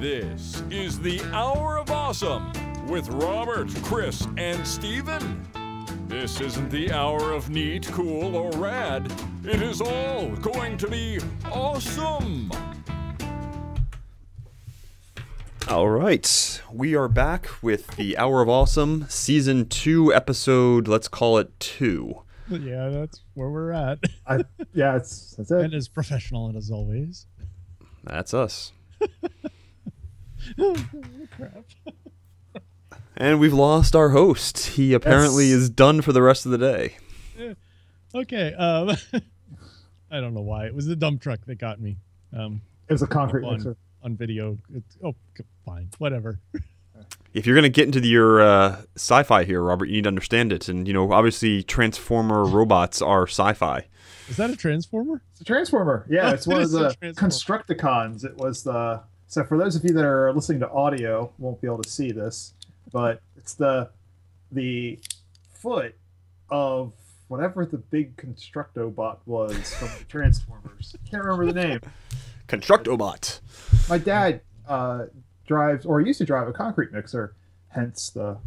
This is the Hour of Awesome with Robert, Chris, and Steven. This isn't the hour of neat, cool, or rad. It is all going to be awesome. All right, we are back with the Hour of Awesome, season two, episode. Let's call it two. Yeah, that's where we're at. I, yeah, it's that's and as professional as always. That's us. Crap. And we've lost our host. He apparently Yes. is done for the rest of the day. Okay. Um, I don't know why it was the dump truck that got me. Um, It was a concrete on, mixer. on video. It's, oh, fine, whatever. If you're going to get into the, your uh, sci-fi here, Robert, you need to understand it. And you know, obviously, transformer robots are sci-fi. Is that a transformer? It's a transformer. Yeah, it's one it of the. Constructicons. It was the so for those of you that are listening to audio won't be able to see this, but it's the the foot of whatever the big Constructobot was from the Transformers. Can't remember the name. Constructobot. My dad uh, drives or used to drive a concrete mixer, hence the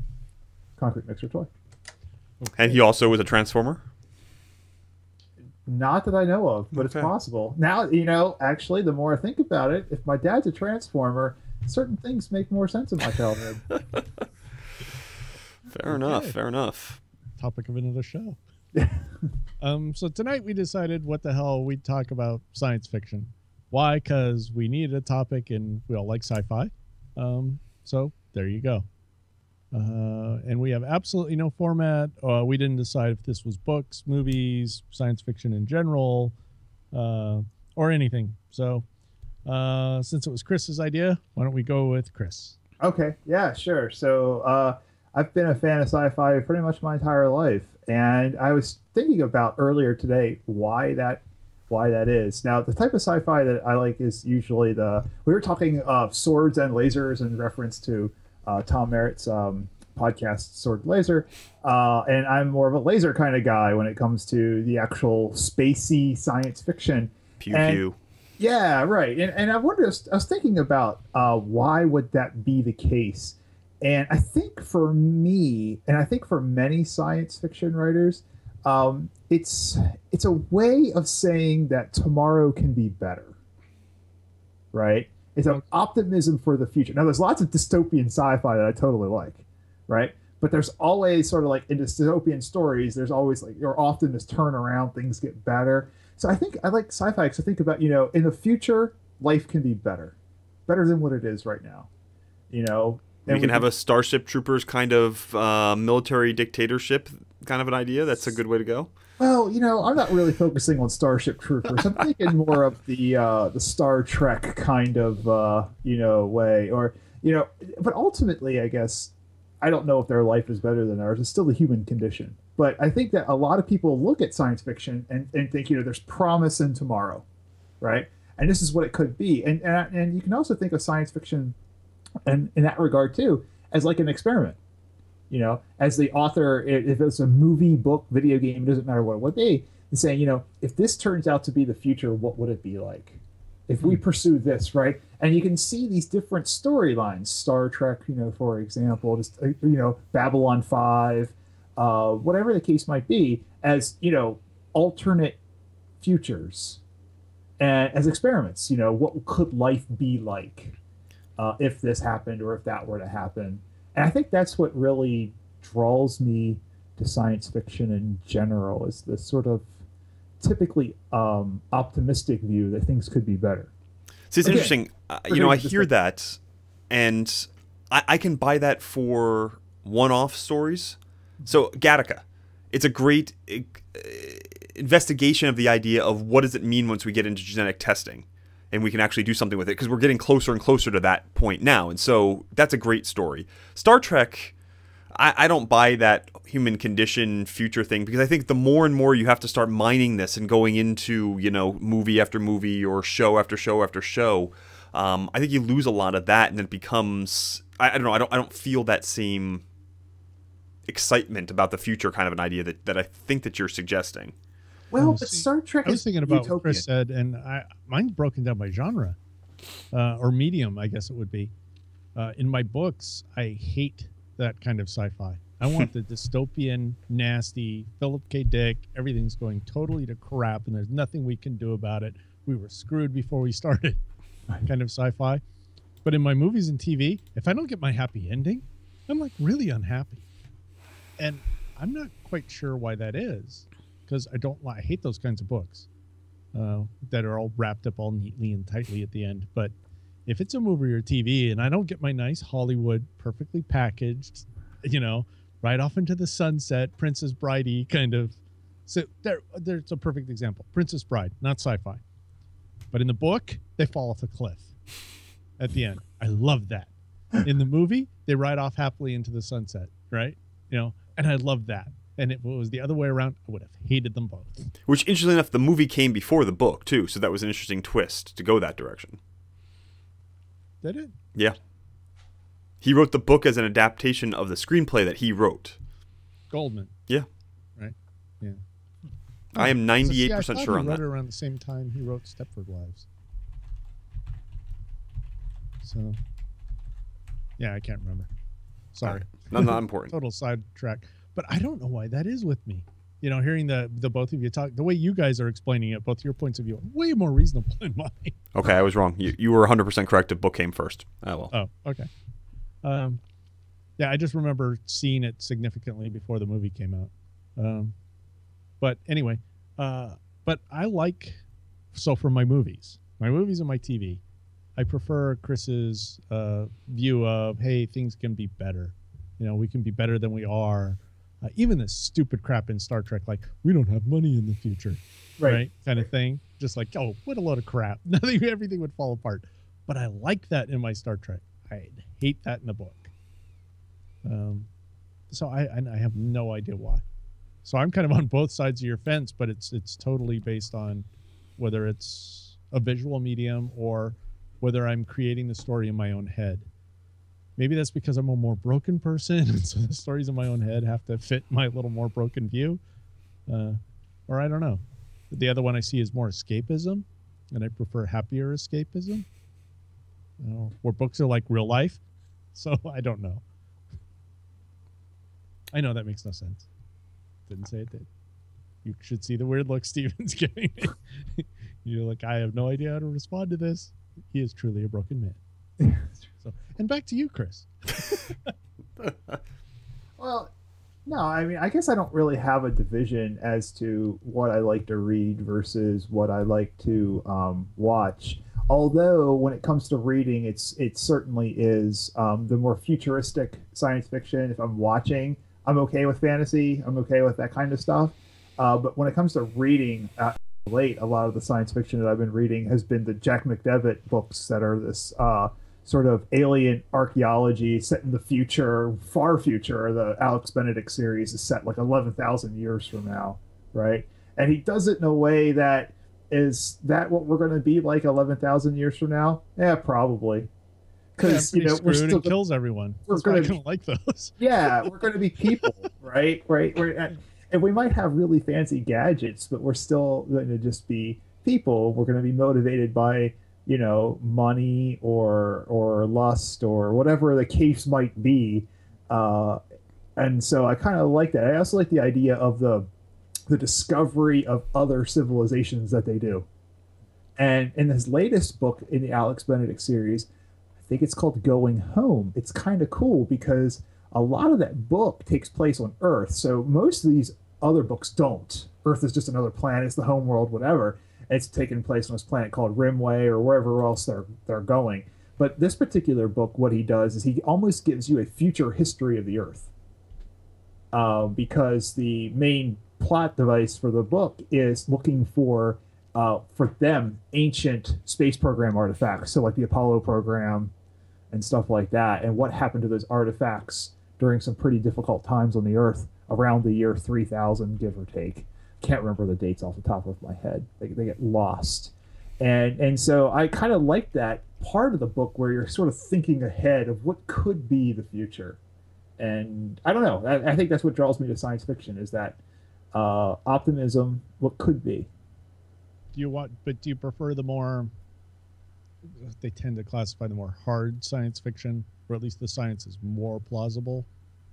concrete mixer toy. And he also was a transformer. Not that I know of, but it's possible. Now, you know, actually, the more I think about it, if my dad's a transformer, certain things make more sense in my childhood. Fair enough. Fair enough. Topic of another show. um, so tonight we decided what the hell we'd talk about science fiction. Why? Because we needed a topic and we all like sci-fi. Um, so there you go. Uh, and we have absolutely no format. Uh, we didn't decide if this was books, movies, science fiction in general, uh, or anything. So uh, since it was Chris's idea, why don't we go with Chris? okay, yeah, sure. So, uh, I've been a fan of sci-fi pretty much my entire life, and I was thinking about earlier today why that why that is. Now, the type of sci-fi that I like is usually the we were talking of swords and lasers in reference to uh, Tom Merritt's um, podcast Sword Laser, uh, and I'm more of a laser kind of guy when it comes to the actual spacey science fiction. Pew And- pew. Yeah, right. And, and I wonder, I was, I was thinking about uh, why would that be the case? And I think for me, and I think for many science fiction writers, um, it's it's a way of saying that tomorrow can be better. Right? It's an optimism for the future. Now, there's lots of dystopian sci-fi that I totally like, right? But there's always sort of like in dystopian stories, there's always like, or often this turnaround, things get better. So I think I like sci-fi because I think about you know in the future life can be better, better than what it is right now. You know, We can have a Starship Troopers kind of uh, military dictatorship kind of an idea. That's a good way to go. Well, you know, I'm not really focusing on Starship Troopers. I'm thinking more of the uh, the Star Trek kind of uh, you know way, or you know, but ultimately, I guess I don't know if their life is better than ours. It's still the human condition. But I think that a lot of people look at science fiction and, and think, you know, there's promise in tomorrow, right? And this is what it could be. And and, and you can also think of science fiction, and in that regard too, as like an experiment you know, as the author, if it's a movie, book, video game, it doesn't matter what it would be, and saying, you know, if this turns out to be the future, what would it be like? If we pursue this, right? And you can see these different storylines, Star Trek, you know, for example, just, uh, you know, Babylon 5, uh, whatever the case might be, as, you know, alternate futures and as experiments, you know, what could life be like uh, if this happened or if that were to happen? And I think that's what really draws me to science fiction in general is this sort of typically um, optimistic view that things could be better. See, it's Okay. interesting. Uh, you know, I hear that, and I, I can buy that for one-off stories. So Gattaca, it's a great uh, investigation of the idea of what does it mean once we get into genetic testing, and we can actually do something with it because we're getting closer and closer to that point now. And so that's a great story. Star Trek. I, I don't buy that human condition future thing because I think the more and more you have to start mining this and going into you know movie after movie or show after show after show, um, I think you lose a lot of that and it becomes I, I don't know I don't I don't feel that same excitement about the future kind of an idea that, that I think that you're suggesting. Well, Oh, but Star Trek I was thinking about what utopian. Chris said, and I mine's broken down by genre. uh, or medium, I guess it would be. Uh, in my books, I hate that kind of sci-fi. I want the dystopian, nasty, Philip K. Dick. Everything's going totally to crap, and there's nothing we can do about it. We were screwed before we started, kind of sci-fi. But in my movies and TV, if I don't get my happy ending, I'm like really unhappy, and I'm not quite sure why that is, because I don't. I hate those kinds of books uh, that are all wrapped up all neatly and tightly at the end. But if it's a movie or TV and I don't get my nice Hollywood, perfectly packaged, you know, right off into the sunset, Princess Bridey kind of. So there, there's a perfect example. Princess Bride, not sci-fi, but in the book they fall off a cliff at the end. I love that. In the movie, they ride off happily into the sunset, right? You know, and I love that. And if it was the other way around, I would have hated them both. Which, interestingly enough, the movie came before the book too, so that was an interesting twist to go that direction. Did it? Yeah. He wrote the book as an adaptation of the screenplay that he wrote. Goldman. Yeah. Right. Yeah. I am So, see, 98% I thought sure he on wrote it around the same time he wrote Stepford Wives. So, yeah, I can't remember. Sorry, Not, not important. total sidetrack. But I don't know why that is with me. You know, hearing the the both of you talk, the way you guys are explaining it, both your points of view, are way more reasonable than mine. Okay, I was wrong. You, you were 100% correct. The book came first. Oh, well. Oh, okay. Um, yeah, I just remember seeing it significantly before the movie came out. Um, but anyway, uh, but I like so for my movies, my movies and my TV, I prefer Chris's uh, view of hey, things can be better. You know, we can be better than we are. Uh, even the stupid crap in Star Trek, like we don't have money in the future, right? Kind of thing. Just like, oh, what a load of crap. Nothing, everything would fall apart. But I like that in my Star Trek. I hate that in the book. Um, so I, I I have no idea why. So I'm kind of on both sides of your fence, but it's it's totally based on whether it's a visual medium or whether I'm creating the story in my own head. Maybe that's because I'm a more broken person, and so the stories in my own head have to fit my little more broken view. Uh, or I don't know. The other one I see is more escapism, and I prefer happier escapism. Know, where books are like real life. So I don't know. I know that makes no sense. Didn't say it did. You should see the weird look Steven's giving. You're like, I have no idea how to respond to this. He is truly a broken man. So, and back to you, Chris. Well, no, I mean, I guess I don't really have a division as to what I like to read versus what I like to um, watch. Although, when it comes to reading, it's it certainly is um, the more futuristic science fiction. If I'm watching, I'm okay with fantasy. I'm okay with that kind of stuff. Uh, but when it comes to reading, uh, late a lot of the science fiction that I've been reading has been the Jack McDevitt books that are this uh, sort of alien archaeology set in the future, far future. The Alex Benedict series is set like 11,000 years from now, right? And he does it in a way that is that what we're going to be like 11,000 years from now? Yeah, probably. Because, yeah, you know, we're still and kills everyone. we're be- don't like those. yeah, we're going to be people, right? Right. And we might have really fancy gadgets, but we're still going to just be people. We're going to be motivated by, you know, money or or lust or whatever the case might be. Uh, and so I kind of like that. I also like the idea of the the discovery of other civilizations that they do. And in his latest book in the Alex Benedict series, I think it's called Going Home. It's kind of cool because a lot of that book takes place on Earth. So most of these other books don't. Earth is just another planet, it's the home world, whatever. It's taking place on this planet called Rimway or wherever else they're they're going. But this particular book, what he does is he almost gives you a future history of the Earth. Uh, because the main plot device for the book is looking for uh, for them ancient space program artifacts so like the apollo program and stuff like that and what happened to those artifacts during some pretty difficult times on the earth around the year 3000 give or take can't remember the dates off the top of my head they, they get lost and and so i kind of like that part of the book where you're sort of thinking ahead of what could be the future and i don't know i, I think that's what draws me to science fiction is that uh, optimism what could be Do you want? But do you prefer the more they tend to classify the more hard science fiction, or at least the science is more plausible?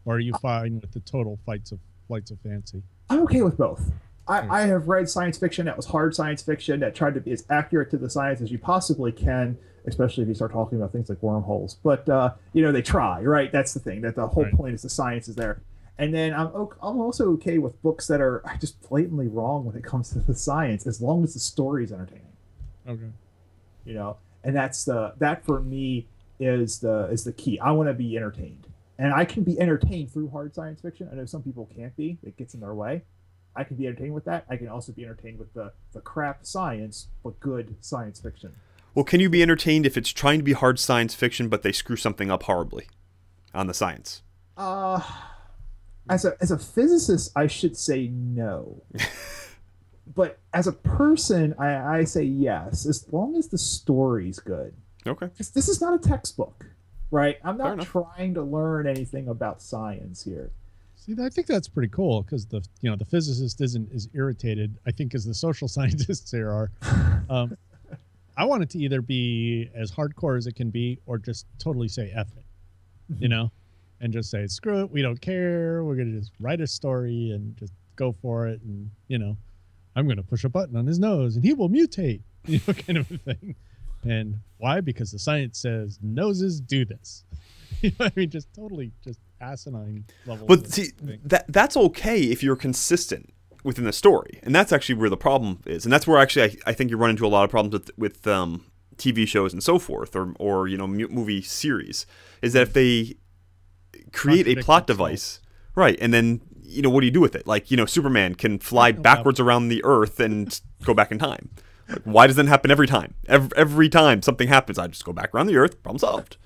Or are you fine with the total fights of flights of fancy? I'm okay with both. I, Hmm. I have read science fiction that was hard science fiction that tried to be as accurate to the science as you possibly can, especially if you start talking about things like wormholes. But uh, you know they try, right? That's the thing. That the whole Right. point is the science is there. And then I'm o- I'm also okay with books that are just blatantly wrong when it comes to the science, as long as the story is entertaining. Okay. You know, and that's the that for me is the is the key. I want to be entertained, and I can be entertained through hard science fiction. I know some people can't be; it gets in their way. I can be entertained with that. I can also be entertained with the the crap science, but good science fiction. Well, can you be entertained if it's trying to be hard science fiction, but they screw something up horribly on the science? Uh as a as a physicist, I should say no. but as a person, I, I say yes, as long as the story's good. Okay. This is not a textbook, right? I'm not trying to learn anything about science here. See, I think that's pretty cool because the you know the physicist isn't as irritated, I think, as the social scientists here are. Um, I want it to either be as hardcore as it can be, or just totally say "f it," you know, and just say "screw it," we don't care. We're gonna just write a story and just go for it, and you know, I'm gonna push a button on his nose and he will mutate, you know, kind of a thing. And why? Because the science says noses do this. you know, I mean, just totally just asinine level. But see, that that's okay if you're consistent within the story, and that's actually where the problem is, and that's where actually I, I think you run into a lot of problems with with um, TV shows and so forth, or or you know movie series, is that if they create a plot device, right, and then you know what do you do with it? Like you know Superman can fly backwards around the Earth and go back in time. Like, why does that happen every time? Every, every time something happens, I just go back around the Earth. Problem solved.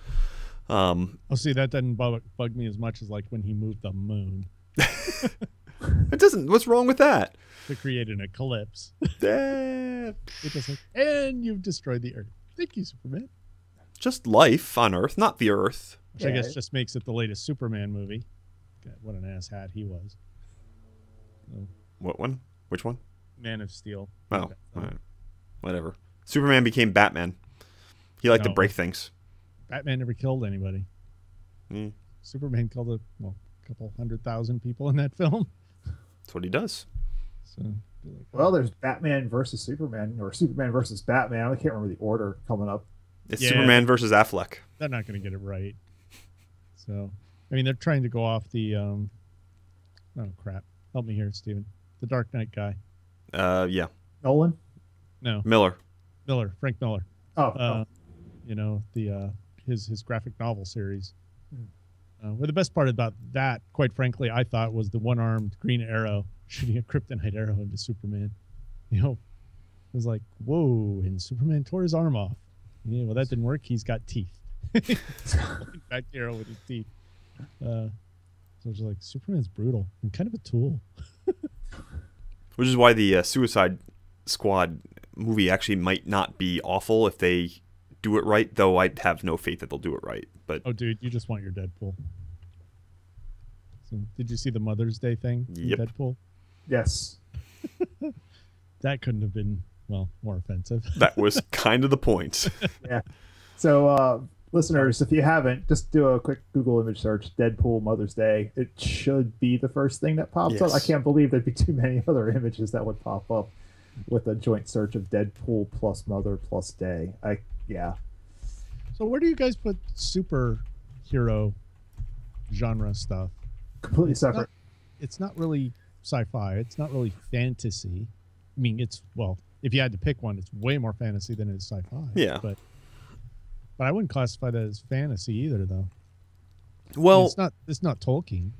Um, Oh, see, that doesn't bug, bug me as much as like when he moved the moon it doesn't. What's wrong with that? to create an eclipse. It just like, and you've destroyed the Earth. Thank you, Superman. just life on Earth, not the Earth. Which I guess just makes it the latest Superman movie. God, what an ass hat he was. So, What one? Which one? Man of Steel. Oh, Okay. all right. whatever. Superman became Batman. He liked to break things. Batman never killed anybody. Mm. Superman killed a well, couple hundred thousand people in that film. That's what he does. So, like, Well, there's Batman versus Superman, or Superman versus Batman. I can't remember the order coming up. It's Yeah. Superman versus Affleck. they're not going to get it right. So, I mean, they're trying to go off the um. Oh crap! Help me here, Steven. The Dark Knight guy. Uh, yeah, Nolan. No, Miller. Miller, Frank Miller. Oh, Uh, you know the uh, his his graphic novel series. Hmm. Uh, well, the best part about that, quite frankly, I thought was the one-armed Green Arrow shooting a kryptonite arrow into Superman. You know, it was like, whoa! And Superman tore his arm off. Yeah, well, that didn't work. He's got teeth. Back arrow with his teeth. Uh, so it's like Superman's brutal and kind of a tool. Which is why the uh, Suicide Squad movie actually might not be awful if they do it right. Though I have no faith that they'll do it right. But Oh, dude, you just want your Deadpool. So, did you see the Mother's Day thing? Yep. Deadpool. yes. That couldn't have been well more offensive. that was kind of the point. Yeah. So, uh, listeners, if you haven't, just do a quick Google image search Deadpool Mother's Day. It should be the first thing that pops up. I can't believe there'd be too many other images that would pop up with a joint search of Deadpool plus Mother plus Day. I, yeah. so, where do you guys put superhero genre stuff? Completely It's not- separate. It's not really sci-fi. It's not really fantasy. I mean, it's well, if you had to pick one, it's way more fantasy than it is sci-fi. Yeah. but but I wouldn't classify that as fantasy either, though. I mean, Well, it's not. It's not Tolkien.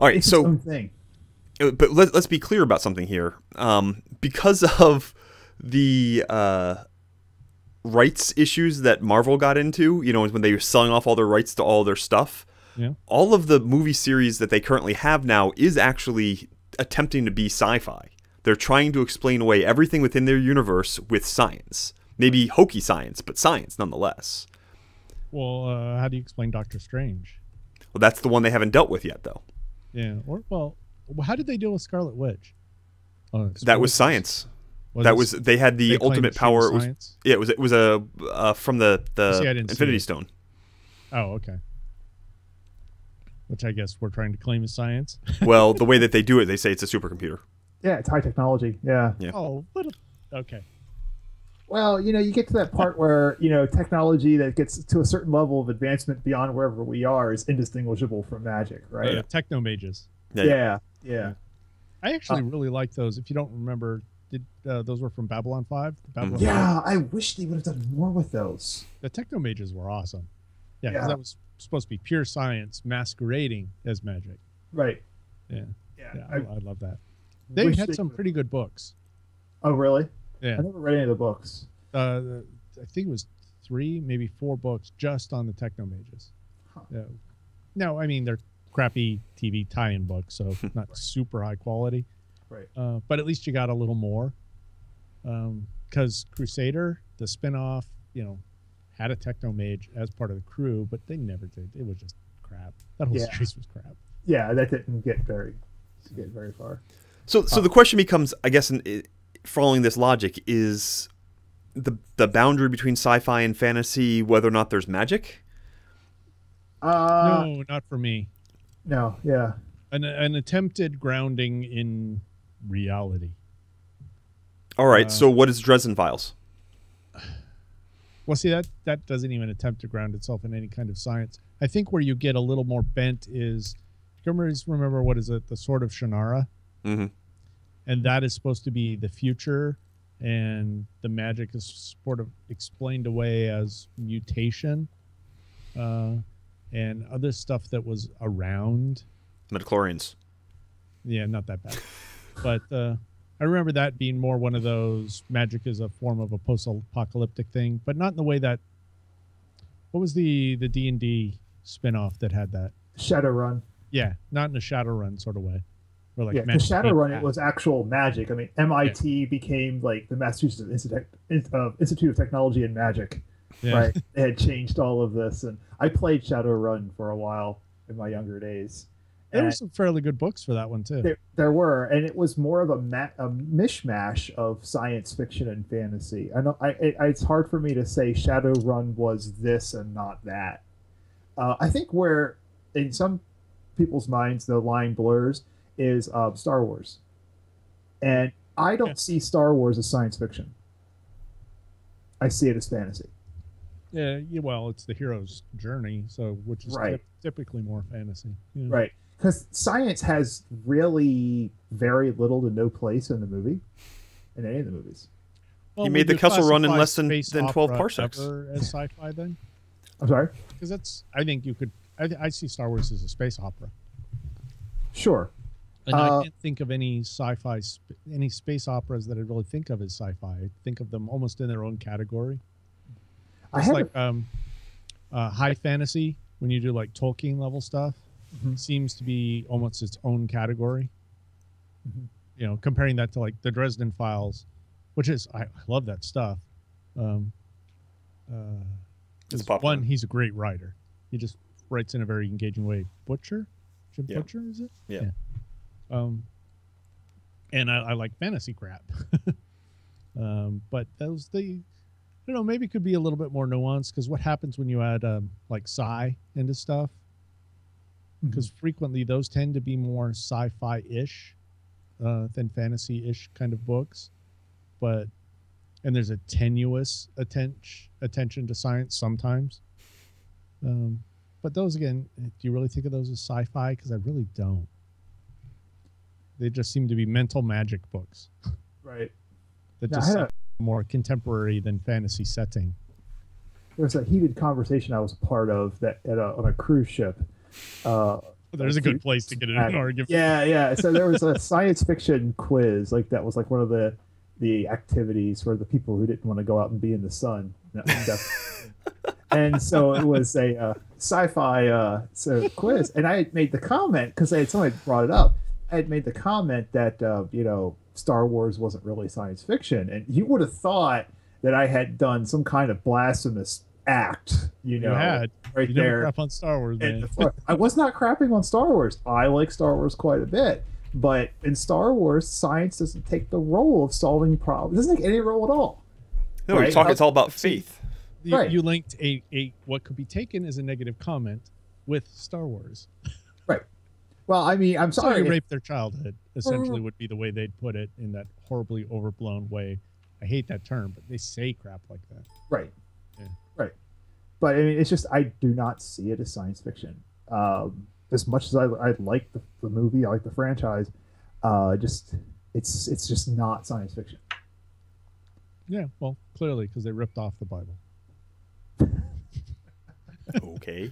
all right. It's its So own thing. Uh, but let, let's be clear about something here. Um, because of the uh, rights issues that Marvel got into, you know, when they were selling off all their rights to all their stuff, Yeah. all of the movie series that they currently have now is actually attempting to be sci-fi. They're trying to explain away everything within their universe with science. Maybe hokey science, but science nonetheless. Well, uh, how do you explain Doctor Strange? Well, that's the one they haven't dealt with yet, though. Yeah. Or well, how did they deal with Scarlet Witch? Oh, That was science. Was that was they had the they ultimate power. was It was yeah, it was it was a uh, from the the See, I didn't see Infinity. Stone. Oh, okay. Which I guess we're trying to claim as science. Well, the way that they do it, they say it's a supercomputer. Yeah, it's high technology. Yeah. Yeah. Oh, what? A, okay. Well, you know, you get to that part where you know technology that gets to a certain level of advancement beyond wherever we are is indistinguishable from magic, right? Uh, techno mages. Yeah. Yeah, yeah. I actually Uh, really like those. If you don't remember, did uh, those were from Babylon Five? The Babylon Mhm. Yeah, I wish they would have done more with those. The techno mages were awesome. Yeah, because Yeah. that was supposed to be pure science masquerading as magic. Right. Yeah. Yeah. Yeah, I I, I love that. They wish had some would've- pretty good books. Oh, really? Yeah. I never read any of the books. Uh, the- I think it was three, maybe four books just on the techno mages. Huh. Yeah. No, I mean they're crappy TV tie-in books, so not super high quality. Right. Uh, but at least you got a little more. Because Crusader, the spin-off, you know, had a techno mage as part of the crew, but they never did. It was just crap. That whole Yeah. series was crap. Yeah, that didn't get very get very far. So so the question becomes, I guess, in, i following this logic, is the the boundary between sci-fi and fantasy whether or not there's magic? Uh, no, not for me. no, yeah. An, an attempted grounding in reality. All right. Uh, so what is Dresden Files? Well, see that that doesn't even attempt to ground itself in any kind of science. I think where you get a little more bent is, remember, what is it? The Sword of Shannara, hmm and that is supposed to be the future, and the magic is sort of explained away as mutation, uh, and other stuff that was around. Midichlorians. Yeah, not that bad, but uh, I remember that being more one of those magic is a form of a post-apocalyptic thing, but not in the way that. What was the the D and D spinoff that had that? Shadowrun. Yeah, not in a Shadowrun sort of way. Where like yeah, because Shadowrun it was actual magic. I mean, MIT became like the Massachusetts Institute, uh, Institute of Technology and Magic. yeah. Right? they had changed all of this, and I played Shadowrun for a while in my younger days. There were some fairly good books for that one too. There, there were, and it was more of a, ma- a mishmash of science fiction and fantasy. I know I, it, it's hard for me to say Shadowrun was this and not that. Uh, I think where, in some people's minds, the line blurs is uh, Star Wars, and I don't Yeah. see Star Wars as science fiction. I see it as fantasy. Yeah, well, it's the hero's journey, so which is Right. typ- typically more fantasy. Yeah. Right. Because science has really very little to no place in the movie, in any of the movies. Well, He made the you Kessel Run in less than- than 12 parsecs. as sci-fi then? I'm sorry. Because that's, I think you could. I, I see Star Wars as a space opera, Sure. and Uh, I can't think of any sci-fi, sp- any space operas that I really think of as sci-fi. I think of them almost in their own category. I It's have like um, uh, high fantasy when you do like Tolkien level stuff Mhm. seems to be almost its own category. Mhm. You know, comparing that to like the Dresden Files, which is I, I love that stuff. Um, uh, It's 'cause popular. one, he's a great writer. He just writes in a very engaging way. Butcher, Jim Yeah. Butcher, is it? Yeah. Um, and I, I like fantasy crap. um, but those the I don't know, maybe it could be a little bit more nuanced because what happens when you add um, like sci into stuff? Mm-hmm. Because frequently those tend to be more psi-fi ish uh, than fantasy ish kind of books, but and there's a tenuous attention attention to science sometimes. Um, but those again, do you really think of those as sci-fi? Because I really don't. They just seem to be mental magic books right. that Now, just a- more contemporary than fantasy setting. there was a heated conversation I was a part of that at a, on a cruise ship. Uh, There's a good place to get in an argument. yeah, yeah. So there was a science fiction quiz, like that was like one of the the activities for the people who didn't want to go out and be in the sun. and so it was a uh, sci-fi uh, so quiz, and I had made the comment because I had somebody brought it up. I had made the comment that uh, you know Star Wars wasn't really science fiction, and you would have thought that I had done some kind of blasphemous act. You You know, had right you there. never crap on Star Wars, man. I was not crapping on Star Wars. I like Star Wars quite a bit, But in Star Wars, science doesn't take the role of solving problems. It doesn't take any role at all. No, you're Right. talking. It's all about faith. You, Right. you linked a, a what could be taken as a negative comment with Star Wars. Right. Well, I mean, I'm Sorry, sorry. rape their childhood. Essentially, mm. would be the way they'd put it in that horribly overblown way. I hate that term, but they say crap like that. Right. But I mean, it's just I do not see it as science fiction. Um, as much as I, I like the, the movie, I like the franchise. Uh, just it's it's just not science fiction. Yeah, well, clearly because they ripped off the Bible. okay.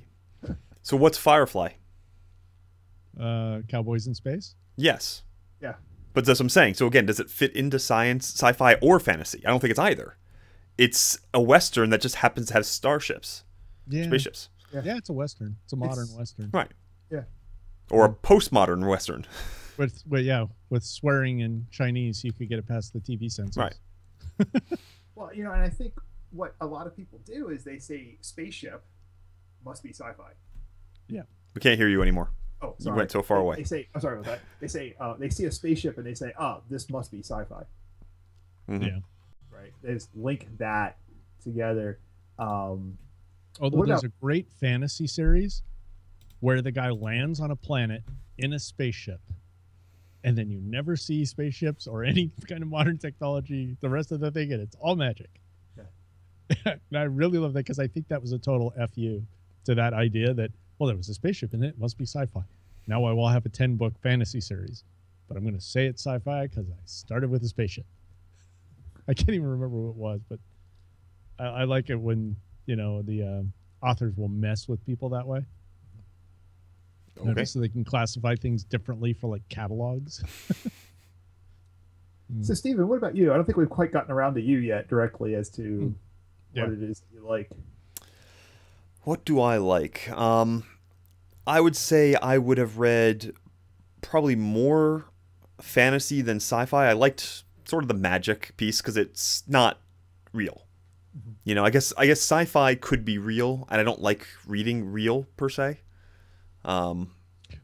So what's Firefly? Uh, Cowboys in space. Yes. Yeah. But that's what I'm saying. So again, does it fit into science, sci-fi, or fantasy? I don't think it's either. It's a western that just happens to have starships, Yeah, spaceships, yeah, it's a western. It's a modern It's- western. right? Yeah. Or a postmodern western, With, with yeah, with swearing in Chinese, you could get it past the TV censors. Right. Well, you know, and I think what a lot of people do is they say spaceship must be sci-fi. Yeah. We can't hear you anymore. Oh, You went so far away. They say, I'm sorry about that. They say uh, they see a spaceship and they say, "Oh, this must be sci-fi." Mhm. Yeah. Right? They just link that together. Um, Although there's about- a great fantasy series where the guy lands on a planet in a spaceship, and then you never see spaceships or any kind of modern technology the rest of the thing, and it's all magic. and I really love that because I think that was a total fu to that idea that well, there was a spaceship in it, it must be sci-fi. Now I will have a ten book fantasy series, but I'm going to say it's sci-fi because I started with a spaceship. I can't even remember what it was, but I, I like it when you know the um, authors will mess with people that way you know, Okay. just so they can classify things differently for like catalogs So, Steven, what about you? I don't think we've quite gotten around to you yet directly as to Hmm. Yeah. what it is you like. What do I like? Um, I would say I would have read probably more fantasy than sci-fi. I liked sort of the magic piece because it's not real. You know, I guess I guess sci-fi could be real, and I don't like reading real per se. Um,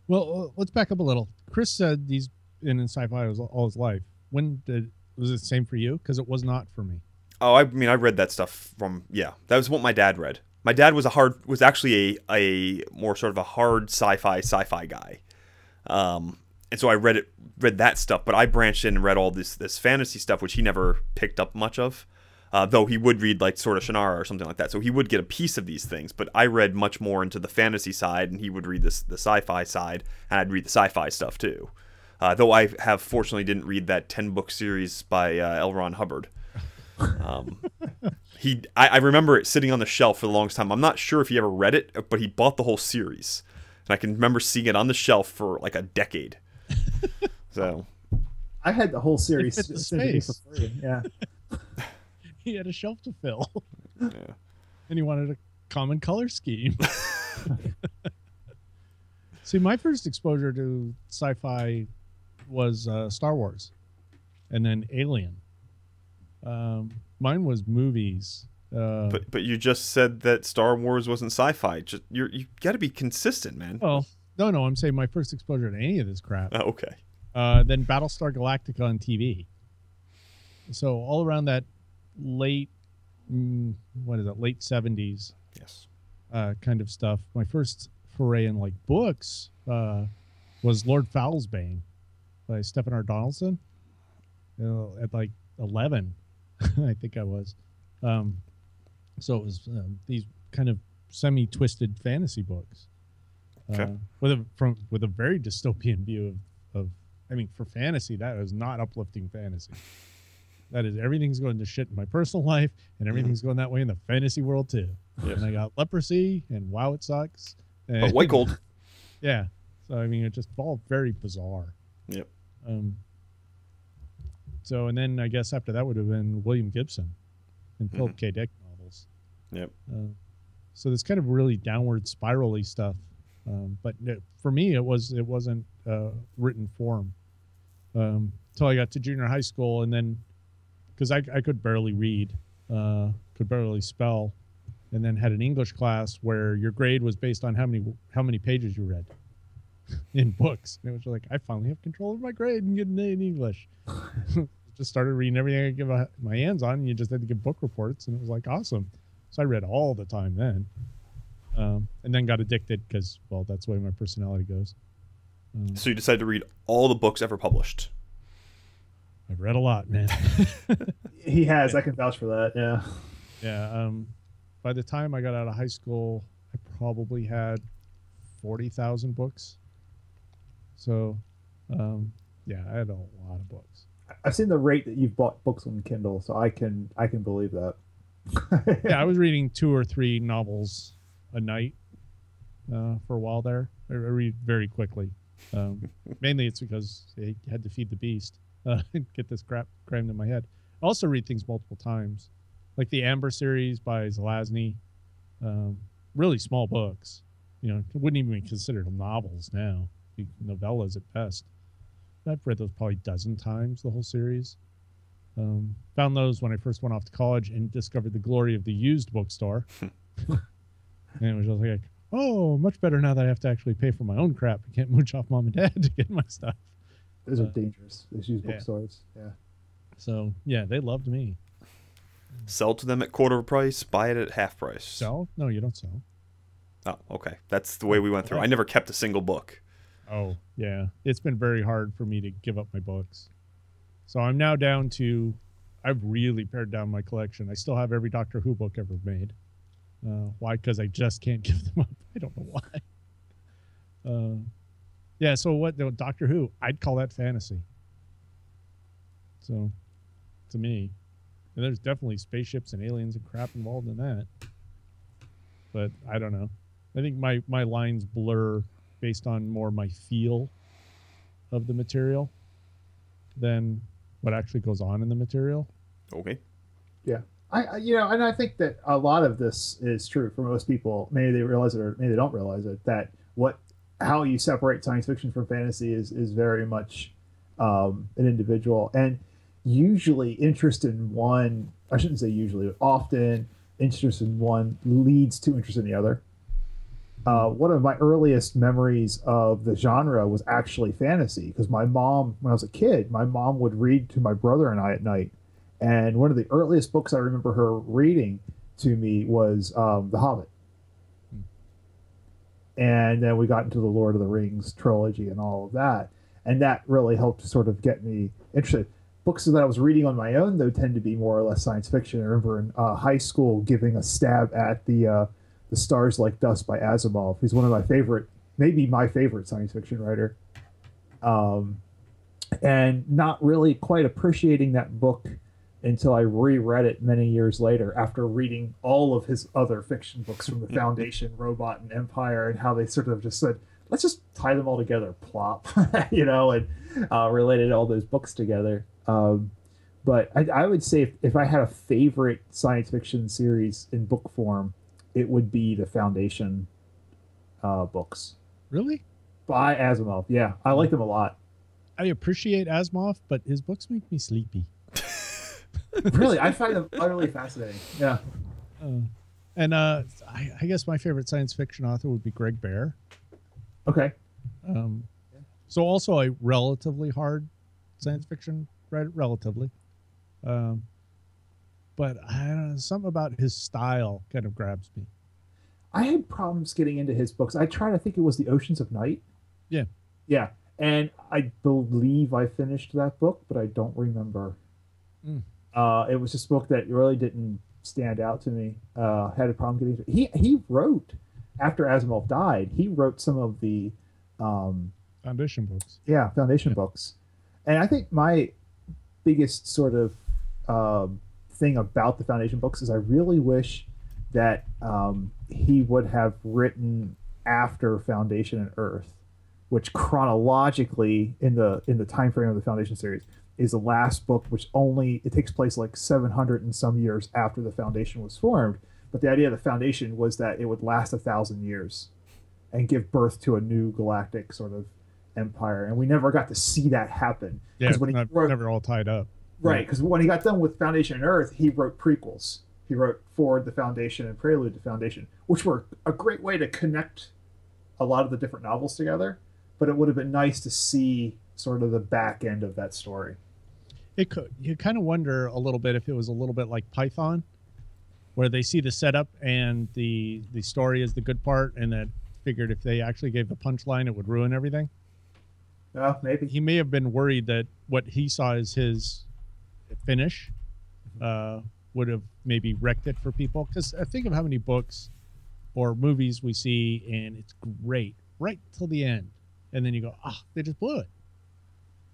well uh, let's back up a little chris said he's been in sci-fi all his life when did was it the same for you because it was not for me Oh, I mean, I read that stuff from yeah. That was what my dad read. My dad was a hard was actually a a more sort of a hard sci-fi sci-fi guy, um, and so I read it read that stuff. But I branched in and read all this this fantasy stuff, which he never picked up much of. Uh, though he would read like sort of Shannara or something like that, so he would get a piece of these things. But I read much more into the fantasy side, and he would read this the sci-fi side, and I'd read the sci-fi stuff too. Uh, though I have fortunately didn't read that ten book series by uh, L. Ron Hubbard. Um, he, I, I remember it sitting on the shelf for the longest time. I'm not sure if he ever read it, but he bought the whole series, and I can remember seeing it on the shelf for like a decade. So I had the whole series fit the sent for space. free. Yeah. he had a shelf to fill yeah. and he wanted a common color scheme see my first exposure to sci-fi was uh, star wars and then alien um, mine was movies uh, but but you just said that Star Wars wasn't sci-fi. Just you're you got to be consistent, man. oh no no i'm saying my first exposure to any of this crap Oh, okay. uh, then Battlestar Galactica on TV. So all around that late, mm, what is it, late seventies Yes. uh, kind of stuff. My first foray in like books uh, was Lord Foul's Bane by Stephen R. Donaldson. You know, at like eleven, I think I was. Um, so it was um, these kind of semi-twisted fantasy books. Okay. Uh, with a from with a very dystopian view of, of I mean for fantasy that is not uplifting fantasy. That is everything's going to shit in my personal life and everything's going that way in the fantasy world too. Yes. And I got leprosy and wow it sucks. But white gold. yeah. So I mean it just all very bizarre. Yep. Um so and then I guess after that would have been William Gibson and Philip K. Dick novels. Yep. Uh, so this kind of really downward spirally stuff. Um, but no- for me, it was it wasn't uh, written form um, until I got to junior high school, and then because I, I could barely read, uh, could barely spell, and then had an English class where your grade was based on how many how many pages you read. in books. And it was like I finally have control of my grade and get an A in English. just started reading everything I could my hands on, and you just had to give book reports, and it was like awesome. So I read all the time then, um, and then got addicted because well, that's the way my personality goes. Um, So you decided to read all the books ever published. I've read a lot, man. He has. I can vouch for that. Yeah. yeah. Um, by the time I got out of high school, I probably had forty thousand books. So, um, yeah, I had a lot of books. I've seen the rate that you've bought books on Kindle, so I can I can believe that. yeah, I was reading two or three novels a night uh, for a while there. I, I read very quickly. Um, mainly, it's because I had to feed the beast uh, and get this crap crammed in my head. I also read things multiple times, like the Amber series by Zelazny. Um, really small books. You know, wouldn't even be considered novels now. Novellas at best. I've read those probably a dozen times, the whole series. Um, found those when I first went off to college and discovered the glory of the used bookstore. and it was just like, oh, much better now that I have to actually pay for my own crap. I can't mooch off mom and dad to get my stuff. Those are Uh, dangerous. Those used yeah. bookstores. Yeah. So yeah, they loved me. Sell to them at quarter price, buy it at half price. Sell? No, you don't sell. Oh, okay. That's the way we went through. I never kept a single book. Oh yeah, it's been very hard for me to give up my books. So I'm now down to, I've really pared down my collection. I still have every Doctor Who book ever made. Uh, why? Because I just can't give them up. I don't know why. Uh, yeah. So what? no, Doctor Who? I'd call that fantasy. So, to me, and there's definitely spaceships and aliens and crap involved in that. But I don't know. I think my my lines blur based on more my feel of the material than what actually goes on in the material. Okay. I, I you know, and I think that a lot of this is true for most people. Maybe they realize it or maybe they don't realize it. That what how you separate science fiction from fantasy is is very much um, an individual, and usually interest in one. I shouldn't say usually, but often interest in one leads to interest in the other. Uh, one of my earliest memories of the genre was actually fantasy because my mom, when I was a kid, my mom would read to my brother and I at night. And one of the earliest books I remember her reading to me was um, The Hobbit. And then we got into the Lord of the Rings trilogy and all of that. And that really helped sort of get me interested. Books that I was reading on my own, though, tend to be more or less science fiction. I remember in uh, high school giving a stab at the uh, the Stars Like Dust by Asimov. He's one of my favorite, maybe my favorite science fiction writer. Um, and not really quite appreciating that book until I reread it many years later after reading all of his other fiction books from the Foundation, Robot, and Empire, and how they sort of just said, let's just tie them all together, plop, you know, and uh, related all those books together. Um, but I, I would say if, if I had a favorite science fiction series in book form, it would be the Foundation uh, books Really? by Asimov. Yeah, I like them a lot. I appreciate Asimov, but his books make me sleepy. Really, I find them utterly fascinating. Yeah. Uh, and uh, I, I guess my favorite science fiction author would be Greg Bear. Okay. Um, so also a relatively hard science fiction writer, relatively. Um, but I don't know, something about his style kind of grabs me. I had problems getting into his books. I tried. I think it was the Oceans of Night. Yeah. Yeah, and I believe I finished that book, but I don't remember. Mm. Uh, it was just a book that really didn't stand out to me. Uh, had a problem getting. To, he he wrote after Asimov died. He wrote some of the um, Foundation books. yeah foundation Yeah. books and i think my biggest sort of um, thing about the foundation books is i really wish that um, he would have written after foundation and earth which chronologically in the in the time frame of the foundation series is the last book which only it takes place like 700 and some years after the foundation was formed. But the idea of the foundation was that it would last a thousand years and give birth to a new galactic sort of empire. And we never got to see that happen. Yeah, when he not, wrote, never all tied up. right because when he got done with foundation and earth he wrote prequels. He wrote forward the foundation and prelude to foundation which were a great way to connect a lot of the different novels together. But it would have been nice to see sort of the back end of that story. It could. You kind of wonder a little bit if it was a little bit like Python, where they see the setup and the the story is the good part, and that figured if they actually gave the punchline, it would ruin everything. Yeah, maybe. He may have been worried that what he saw as his finish uh, would have maybe wrecked it for people. Because I think of how many books or movies we see, and it's great right till the end, and then you go, ah, they just blew it.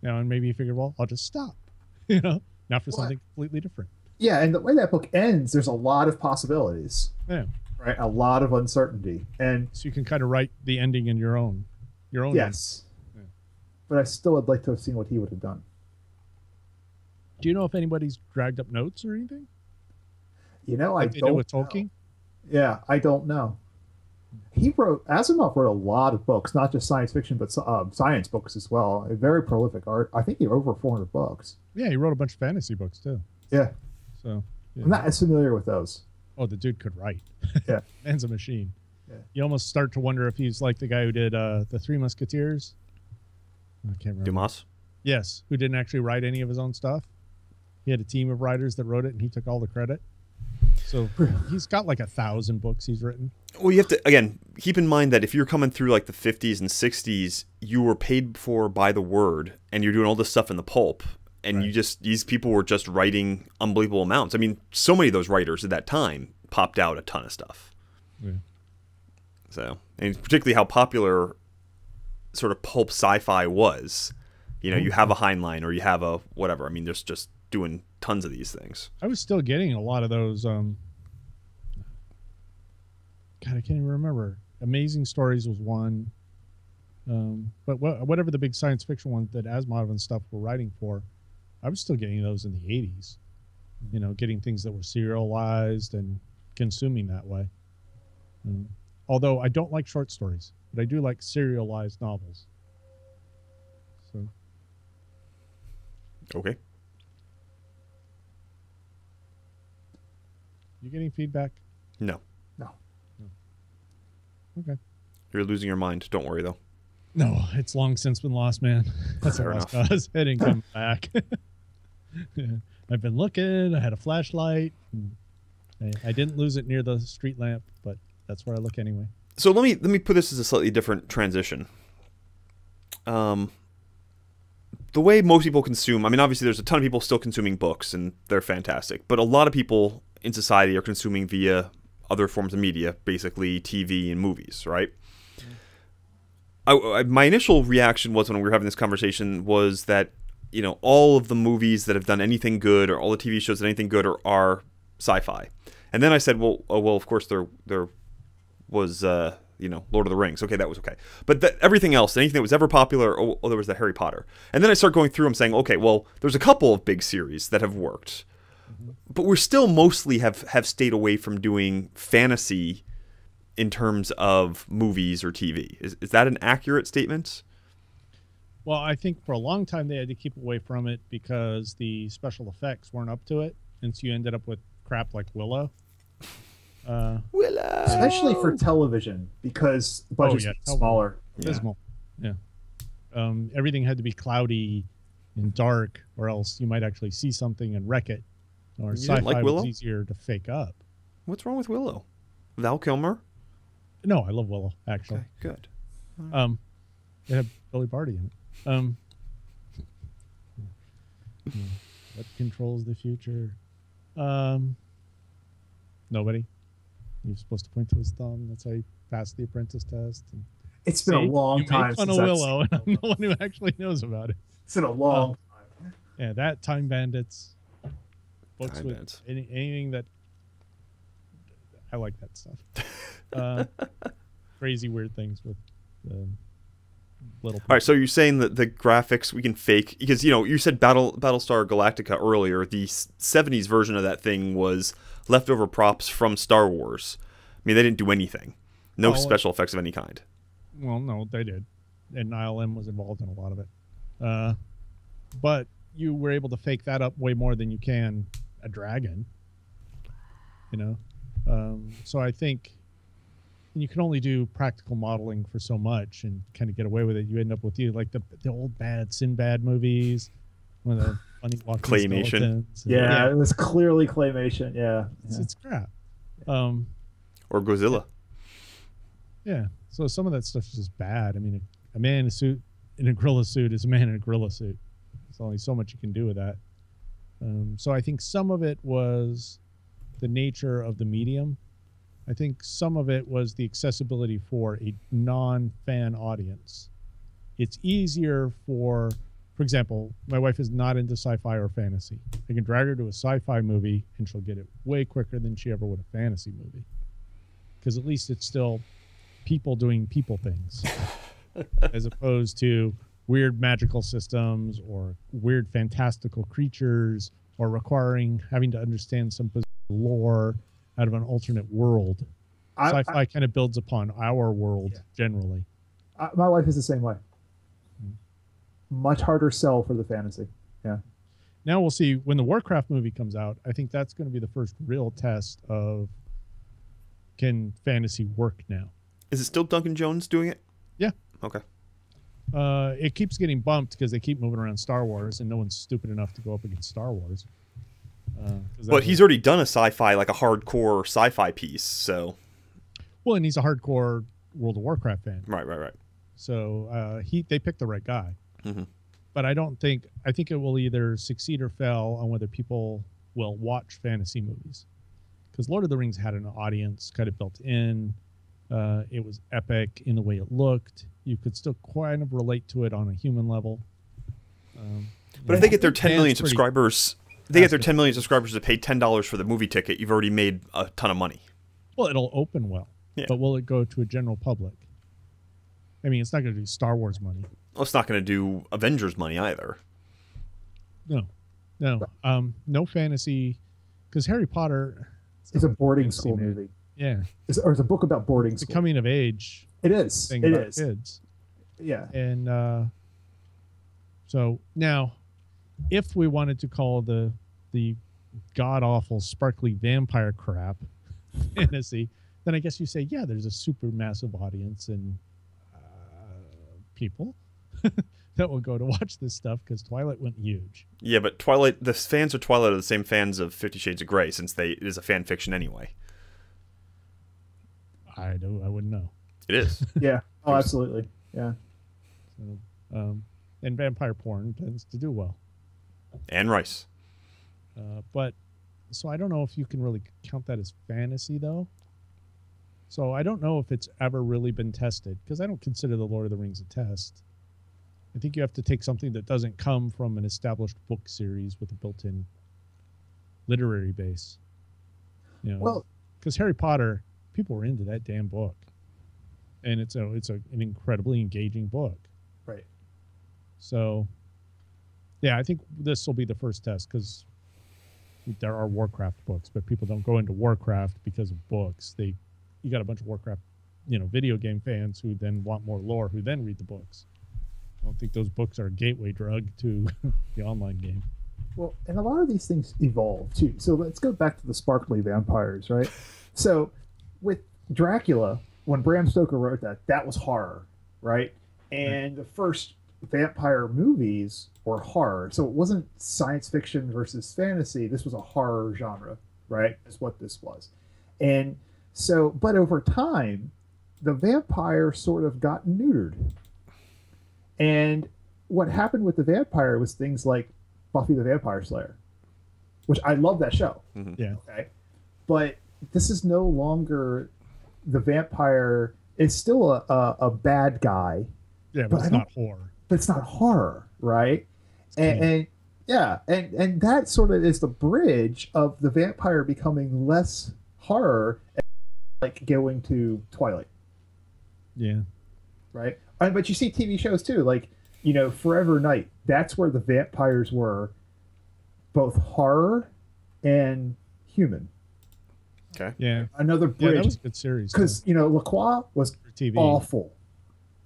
You know, and maybe you figure, well, I'll just stop. You know, not for Well, something completely different. Yeah, and the way that book ends, there's a lot of possibilities, Yeah. right? A lot of uncertainty, and So you can kind of write the ending in your own, your own. yes, Yeah. but I still would like to have seen what he would have done. Do you know if anybody's dragged up notes or anything? You know, Like I don't with. Tolkien. Yeah, I don't know. He wrote Asimov wrote a lot of books, not just science fiction, but um, science books as well. A very prolific art. I think he wrote over 400 books. Yeah, he wrote a bunch of fantasy books too. Yeah, So yeah. I'm not as familiar with those. Oh, the dude could write. Yeah. Man's a machine. Yeah. You almost start to wonder if he's like the guy who did uh, the Three Musketeers. I can't remember. Dumas. Yes, who didn't actually write any of his own stuff. He had a team of writers that wrote it, and he took all the credit. So he's got like a thousand books he's written. Well, you have to again keep in mind that if you're coming through like the 50s and 60s, you were paid for by the word, and you're doing all this stuff in the pulp, and you just these people were just writing unbelievable amounts. I mean, so many of those writers at that time popped out a ton of stuff. Yeah. So, and particularly how popular sort of pulp sci-fi was. You know, you mm-hmm. have a Heinlein or you have a whatever. I mean, there's just doing tons of these things. I was still getting a lot of those. Um, God, I can't even remember. Amazing Stories was one. Um, but wha- whatever the big science fiction ones that Asimov and stuff were writing for, I was still getting those in the 80s. You know, getting things that were serialized and consuming that way. Um, although I don't like short stories, but I do like serialized novels. So Okay. You getting feedback? No. No. no. Okay. You're losing your mind. Don't worry though. No, it's long since been lost, man. That's Fair a lost enough. cause. It didn't come back. I've been looking. I had a flashlight. I, I didn't lose it near the street lamp, but that's where I look anyway. so let me let me put this as a slightly different transition. Um, the way most people consume, I mean, obviously, there's a ton of people still consuming books, and they're fantastic. But a lot of people in society are consuming via other forms of media, basically TV and movies, right? I, I, my initial reaction was when we were having this conversation was that you know all of the movies that have done anything good or all the TV shows that anything good are, are sci-fi, and then I said, well, oh, well, of course there there was uh, you know Lord of the Rings. Okay, that was okay, but that, everything else, anything that was ever popular, oh, oh, there was the Harry Potter, and then I start going through. I'm saying, okay, well, there's a couple of big series that have worked, but we're still mostly have have stayed away from doing fantasy in terms of movies or TV. Is is that an accurate statement? Well, I think for a long time they had to keep away from it because the special effects weren't up to it, and so you ended up with crap like Willow. Uh, Willow. especially for television because the budget's yeah, get television. smaller. Yeah. Yeah. Um, everything had to be cloudy and dark, or else you might actually see something and wreck it. Or You sci-fi didn't like was Willow? easier to fake up. What's wrong with Willow? Val Kilmer. No, I love Willow actually. Okay, good. Um, it had Billy Barty in it. Um, what controls the future? Um, nobody. You're supposed to point to his thumb. That's how you pass the apprentice test. And It's been See? a long you time fun since of I've Willow, and I'm the one who actually knows about it. It's been a long time. Yeah, that Time Bandits. Books Time with any, anything that I like that stuff. Uh, crazy weird things with um, little. All right, so you're saying that the graphics we can fake because you know you said Battle Battlestar Galactica earlier. The '70s version of that thing was leftover props from Star Wars. I mean, they didn't do anything. No Well, special effects of any kind. Well, no, they did, and ILM was involved in a lot of it. Uh, but you were able to fake that up way more than you can a dragon. You know, um, so I think and you can only do practical modeling for so much and kind of get away with it. You end up with you like the the old bad Sinbad movies, one of the funny walking Claymation. skeletons. Yeah, it was clearly claymation. Yeah. it's, yeah. it's crap. Um, Or Godzilla. yeah. So some of that stuff is just bad. I mean, a, a man in a suit in a gorilla suit is a man in a gorilla suit. There's only so much you can do with that. Um, so I think some of it was the nature of the medium. I think some of it was the accessibility for a non-fan audience. It's easier for, for example, my wife is not into sci-fi or fantasy. I can drag her to a sci-fi movie and she'll get it way quicker than she ever would a fantasy movie, because at least it's still people doing people things, as opposed to weird magical systems or weird fantastical creatures or requiring having to understand some lore out of an alternate world. I- I- Sci-fi kind of builds upon our world Yeah. generally. I, my wife is the same way. Much harder sell for the fantasy. Yeah. Now we'll see when the Warcraft movie comes out. I think that's going to be the first real test of can fantasy work now. Is it still Duncan Jones doing it? Yeah. Okay. Uh, it keeps getting bumped because they keep moving around Star Wars, and no one's stupid enough to go up against Star Wars. Uh, But he's already done a sci-fi, like a hardcore sci-fi piece. So well, and he's a hardcore World of Warcraft fan. right, right, right. So uh, he they picked the right guy. Mhm. But I don't think I think it will either succeed or fail on whether people will watch fantasy movies. Because Lord of the Rings had an audience kind of built in. Uh, it was epic in the way it looked. You could still kind of relate to it on a human level. Um, But if they get their 10 Fan's million pretty- subscribers, they get their 10 million subscribers to pay ten dollars for the movie ticket. You've already made a ton of money. Well, it'll open well, Yeah. but will it go to a general public? I mean, it's not going to do Star Wars money. Well, it's not going to do Avengers money either. No, no, um, no fantasy, because Harry Potter. It's a boarding school man. movie. Yeah, It's, or it's a book about boarding it's a school. coming of age it is. thing It about is. kids, Yeah. and uh, so now, if we wanted to call the the god awful sparkly vampire crap fantasy, then I guess you say yeah, there's a super massive audience and uh, people that will go to watch this stuff because Twilight went huge. Yeah, but Twilight, the fans of Twilight are the same fans of Fifty Shades of Grey, since they it is a fan fiction anyway. I don't. I wouldn't know. It is. Yeah. Oh, absolutely. Yeah. So, um, and vampire porn tends to do well. And Rice. Uh, but so I don't know if you can really count that as fantasy though. So I don't know if it's ever really been tested because I don't consider the Lord of the Rings a test. I think you have to take something that doesn't come from an established book series with a built-in literary base. You know, Well, because Harry Potter, people were into that damn book, and it's a it's a, an incredibly engaging book. right. So, yeah, I think this will be the first test because there are Warcraft books, but people don't go into Warcraft because of books. They, you got a bunch of Warcraft, you know, video game fans who then want more lore, who then read the books. I don't think those books are a gateway drug to the online game. Well, and a lot of these things evolve too. So let's go back to the sparkly vampires, right? So with Dracula, when Bram Stoker wrote that, that was horror, right? And the first vampire movies were horror. So it wasn't science fiction versus fantasy. This was a horror genre, right? Is what this was. And so, but over time, the vampire sort of got neutered. And what happened with the vampire was things like Buffy the Vampire Slayer, which I love that show. Mm-hmm. Yeah. Okay. But this is no longer the vampire. is still a, a, a bad guy, Yeah, but, But it's don't- horror. but it's not horror, right? And, and yeah, and and that sort of is the bridge of the vampire becoming less horror, and like going to Twilight, Yeah. right? And, but you see TV shows too, like you know Forever Knight. That's where the vampires were, both horror and human. Okay. Yeah. Another bridge. Yeah, that was a good series. because you know Lacroix was for TV. awful,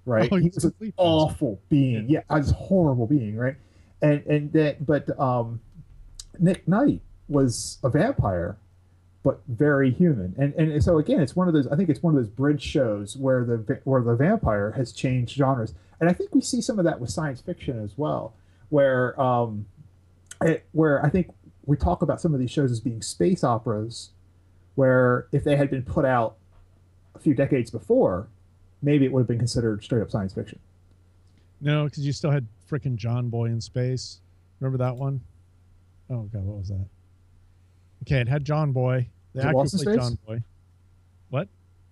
right? Oh, he was a an complete awful being. Yeah, a horrible being, right? And and that, but um, Nick Knight was a vampire, but very human. And and so again, it's one of those. I think it's one of those bridge shows where the where the vampire has changed genres, and I think we see some of that with science fiction as well, where um, it, where I think we talk about some of these shows as being space operas, where if they had been put out a few decades before, maybe it would have been considered straight up science fiction. No, because you still had frickin' John Boy in space. Remember that one? Oh god, what was that? Okay, it had John Boy. The Was actor played Space? John Boy. What?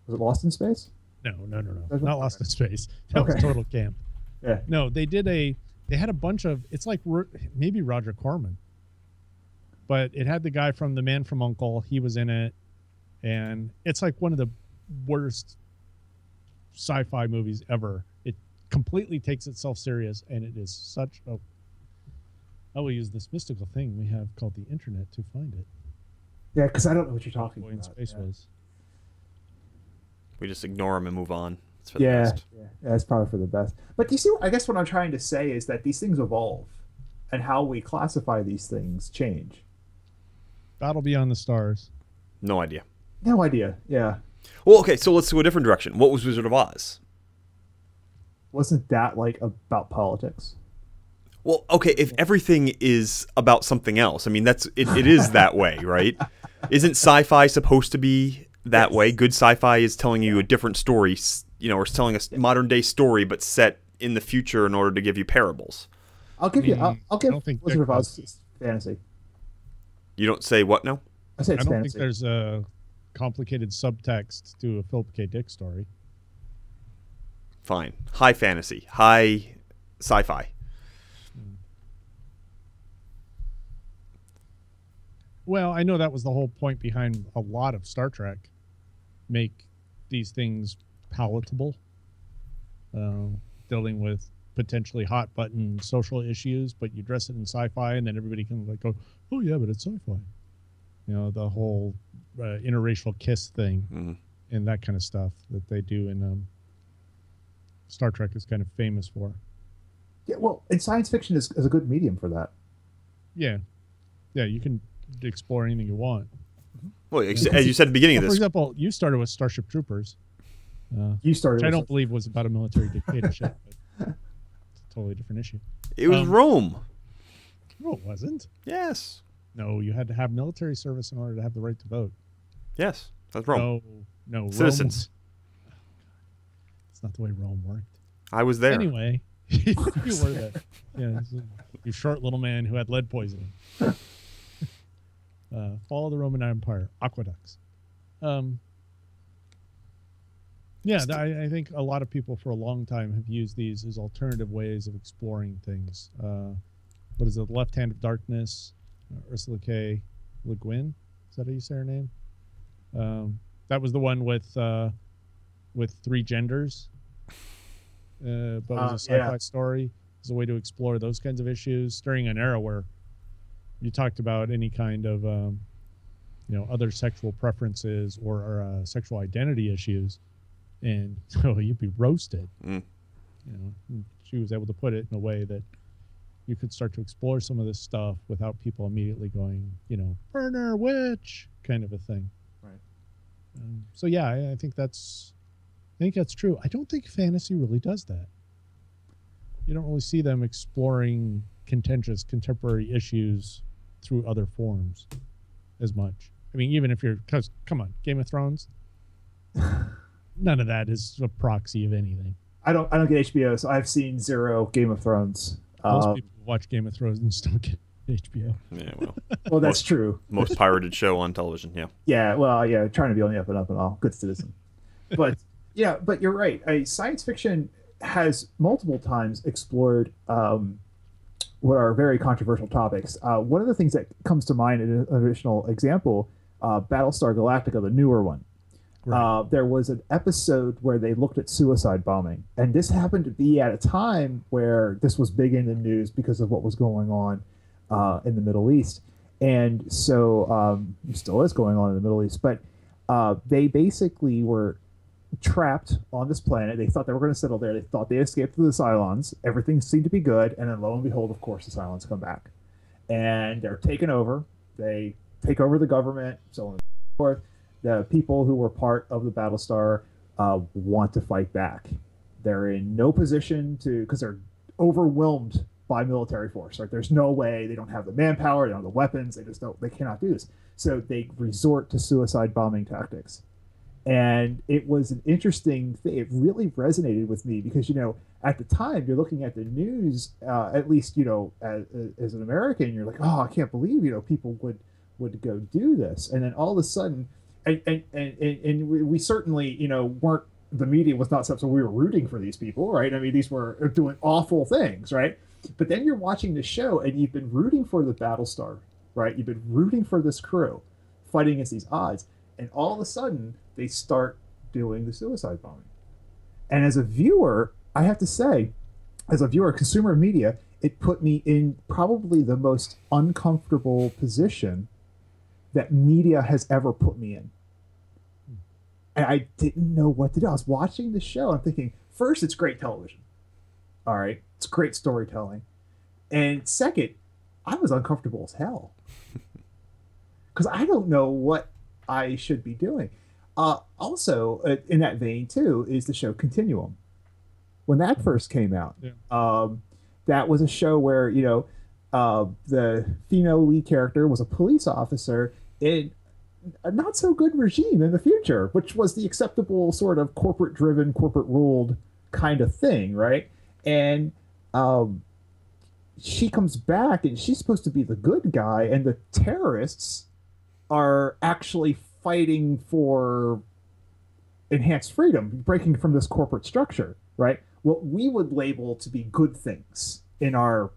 Was it Lost in Space? No, no, no, no. That's Not Lost in Space. That was total camp. Yeah. No, they did a. They had a bunch of. It's like maybe Roger Corman, but it had the guy from The Man from Uncle. He was in it, and it's like one of the worst sci-fi movies ever. It completely takes itself serious, and it is such a. I will use this mystical thing we have called the internet to find it. Yeah, because I don't know what you're talking Boy in about. space yeah. was. We just ignore them and move on. It's for the yeah, best. yeah, yeah, that's probably for the best. But do you see? I guess what I'm trying to say is that these things evolve, and how we classify these things change. Battle Beyond the Stars. No idea. No idea. Yeah, Well, okay, so let's go a different direction. What was Wizard of Oz? wasn't that like about politics? Well, okay, if everything is about something else, I mean, that's it, it is that way, right? Isn't sci-fi supposed to be that way? Good sci-fi is telling you a different story, you know, or it's telling a modern day story, but set in the future in order to give you parables. I'll give I you. I'll, I'll I give don't think Wizard Dick of Oz was- fantasy. You don't say what now? I say I it's don't fantasy. think there's a complicated subtext to a Philip K. Dick story. Fine. High fantasy, high sci-fi. Well, I know that was the whole point behind a lot of Star Trek. Make these things palatable, uh, dealing with potentially hot button social issues, but you dress it in sci-fi, and then everybody can like go, "Oh yeah, but it's sci-fi." You know, the whole uh, interracial kiss thing Mhm. and that kind of stuff that they do in um, Star Trek is kind of famous for. yeah, well, and science fiction is, is a good medium for that. Yeah, yeah, you can explore anything you want. Well, ex- as you said at the beginning of this, For example, you started with Starship Troopers, uh, You started. which I don't believe was about a military dictatorship. but it's a totally different issue. it was um, Rome. No, it wasn't. Yes. No, you had to have military service in order to have the right to vote. Yes. That's Rome. No, no, Citizens. was- It's not the way Rome worked. I was there. Anyway, you were that. Yeah, you short little man who had lead poisoning. uh, fall of the Roman Empire, aqueducts. Um, yeah, th- I, I think a lot of people for a long time have used these as alternative ways of exploring things. Uh, what is it? Left Hand of Darkness, uh, Ursula K. Le Guin. Is that how you say her name? Um, that was the one with uh, with three genders. Uh, but it was a Uh, sci-fi yeah. story as a way to explore those kinds of issues during an era where you talked about any kind of um, you know other sexual preferences or, or uh, sexual identity issues, and so you'd be roasted. Mm. You know, she was able to put it in a way that you could start to explore some of this stuff without people immediately going, you know, burner witch kind of a thing. Um, so yeah, I, I think that's I think that's true. I don't think fantasy really does that. You don't really see them exploring contentious contemporary issues through other forms as much. I mean, even if you're, cause come on, Game of Thrones, none of that is a proxy of anything. I don't. I don't get HBO, so I've seen zero Game of Thrones. Most Uh, people watch Game of Thrones don't get HBO. Yeah, well, well, that's true. most pirated show on television. Yeah. Yeah, well, yeah, trying to be on the up and up and all, good citizen. But yeah, but you're right. I, science fiction has multiple times explored um, what are very controversial topics. Uh, one of the things that comes to mind, an additional example, uh, Battlestar Galactica, the newer one. Right. Uh, there was an episode where they looked at suicide bombing, and this happened to be at a time where this was big in the news because of what was going on uh, in the Middle East, and so um, still is going on in the Middle East. But uh, they basically were trapped on this planet. They thought they were going to settle there. They thought they escaped through the Cylons. Everything seemed to be good, and then lo and behold, of course, the Cylons come back, and they're taken over. They take over the government, so on. And so forth. The people who were part of the Battlestar uh, want to fight back. They're in no position to because they're overwhelmed by military force. Right? There's no way they don't have the manpower, they don't have the weapons. They just don't. They cannot do this. So they resort to suicide bombing tactics and it was an interesting thing. It really resonated with me because you know at the time you're looking at the news, uh, at least you know as, as, an American, you're like, oh, I can't believe you know people would would go do this, and then all of a sudden, and and and, and we certainly you know weren't the media was not something we were rooting for these people, right? I mean, these were doing awful things, right? But then you're watching the show and you've been rooting for the Battlestar, right? You've been rooting for this crew fighting against these odds, and all of a sudden they start doing the suicide bombing. And as a viewer, I have to say, as a viewer, consumer of media, it put me in probably the most uncomfortable position that media has ever put me in. And I didn't know what to do. I was watching the show. I'm thinking, first, it's great television. All right. It's great storytelling. And second, I was uncomfortable as hell. Because I don't know what I should be doing. Uh, also, uh, in that vein, too, is the show Continuum. When that first came out, yeah. um, that was a show where, you know, uh, the female lead character was a police officer in a not so good regime in the future, which was the acceptable sort of corporate driven, corporate ruled kind of thing, right? And um, she comes back and she's supposed to be the good guy, and the terrorists are actually fighting for enhanced freedom, breaking from this corporate structure, right? What we would label to be good things in our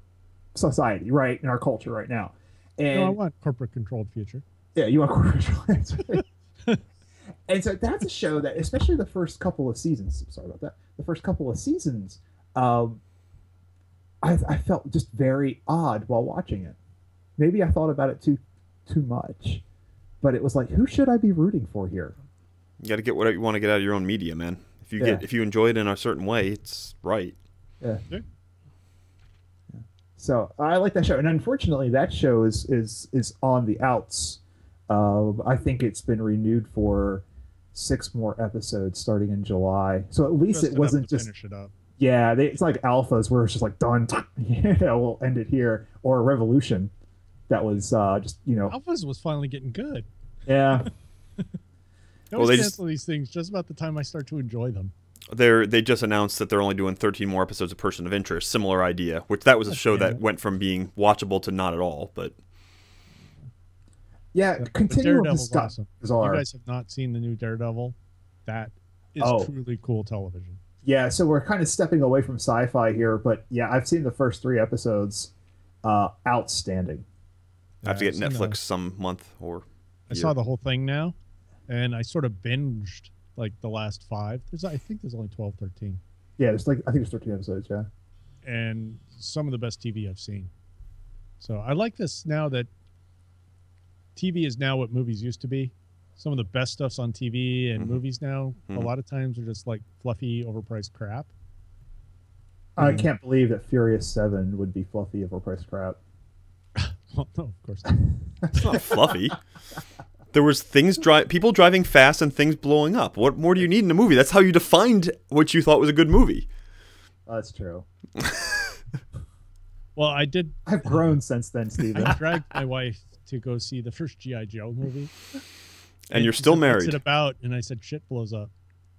society, right? In our culture right now. And no, I want corporate controlled future. Yeah, you want corporate controlled. and so that's a show that, especially the first couple of seasons. Sorry about that. The first couple of seasons, um, I, I felt just very odd while watching it. Maybe I thought about it too too much but it was like, who should I be rooting for here? You got to get what you want to get out of your own media, man. If you yeah. get if you enjoy it in a certain way, it's right. Yeah. yeah. So I like that show, and unfortunately, that show is is is on the outs. Uh, I think it's been renewed for six more episodes starting in July. So at least just it wasn't just finish it up. Yeah, they, it's like alphas where it's just like done. you know, we'll end it here, or a Revolution that was uh, just you know Alphas was finally getting good. Yeah. well, they cancel just, these things just about the time I start to enjoy them. They're they just announced that they're only doing 13 more episodes of Person of Interest. Similar idea, which that was a show that went from being watchable to not at all. But yeah, yeah continuum is awesome. You guys have not seen the new Daredevil? That is oh. truly cool television. Yeah, so we're kind of stepping away from sci-fi here, but yeah, I've seen the first three episodes. Uh, outstanding. I have to get Netflix some month or. I saw the whole thing now, and I sort of binged like the last five. There's I think there's only 12, 13. Yeah, there's like I think there's 13 episodes. Yeah. And some of the best TV I've seen. So I like this now that TV is now what movies used to be. Some of the best stuff's on TV and mm-hmm. movies now. Mm-hmm. A lot of times are just like fluffy, overpriced crap. I mm-hmm. can't believe that Furious Seven would be fluffy, overpriced crap. Well, no, of course not. it's not fluffy. There was things dri- people driving fast and things blowing up. What more do you need in a movie? That's how you defined what you thought was a good movie. That's true. well, I did. I've grown since then, Steven. I dragged my wife to go see the first GI Joe movie. And, and you're still said, married. What's it about? And I said, "Shit blows up."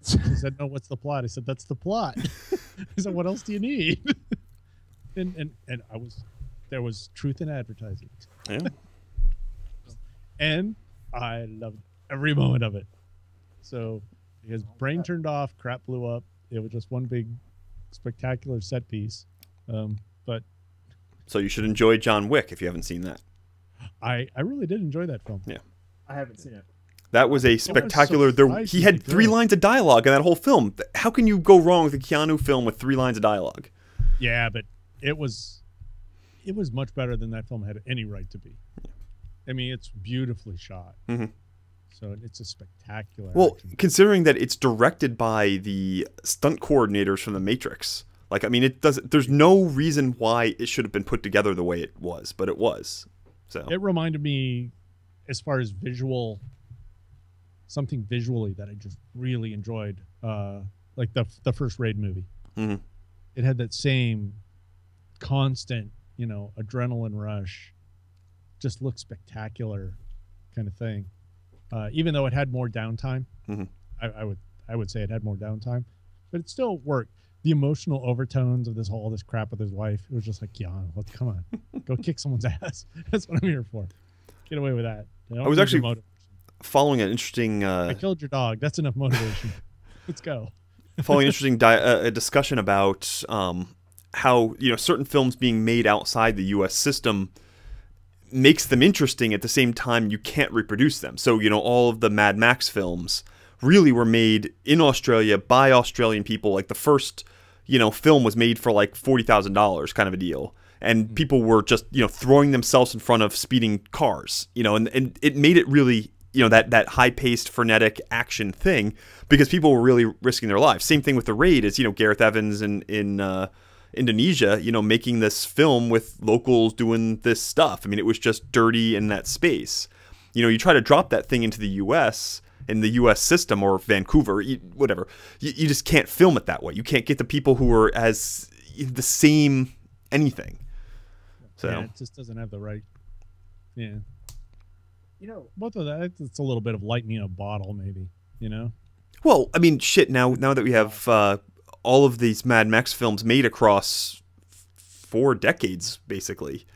She said, "No, what's the plot?" I said, "That's the plot." I said, "What else do you need?" and and and I was there was truth in advertising. Yeah. and I loved every moment of it. So his brain turned off, crap blew up. It was just one big spectacular set piece. Um, but so you should enjoy John Wick if you haven't seen that. I I really did enjoy that film. Yeah. I haven't seen it. That was a spectacular. Was there, he had three good. lines of dialogue in that whole film. How can you go wrong with a Keanu film with three lines of dialogue? Yeah, but it was it was much better than that film had any right to be. I mean, it's beautifully shot. Mm-hmm. So it's a spectacular. Well, considering that it's directed by the stunt coordinators from The Matrix, like I mean, it does. There's no reason why it should have been put together the way it was, but it was. So it reminded me, as far as visual something visually that I just really enjoyed, uh, like the the first Raid movie. Mhm. It had that same constant, you know, adrenaline rush, just looked spectacular, kind of thing. Uh, even though it had more downtime, Mhm. I, I would I would say it had more downtime, but it still worked. The emotional overtones of this whole this crap with his wife, it was just like, yeah, well, come on, go kick someone's ass. That's what I'm here for. Get away with that. I was actually- motive. Following an interesting uh, I killed your dog. That's enough motivation. Let's go. following an interesting di- uh, a discussion about um, how you know certain films being made outside the U.S. system makes them interesting. At the same time, you can't reproduce them. So you know all of the Mad Max films really were made in Australia by Australian people. Like the first you know film was made for like forty thousand dollars, kind of a deal. And people were just, you know, throwing themselves in front of speeding cars, you know, and, and it made it really you know that that high paced frenetic action thing because people were really risking their lives. Same thing with the raid is you know gareth evans in in uh, indonesia you know making this film with locals doing this stuff. I mean it was just dirty in that space. You know you try to drop that thing into the us in the us system or vancouver you, whatever you, you just can't film it that way. You can't get the people who are as the same anything. So. Yeah, it just doesn't have the right. Yeah, You know, both of that. It's a little bit of lightning in a bottle, maybe. You know. Well, I mean, shit. Now, now that we have uh, all of these Mad Max films made across f- four decades, basically,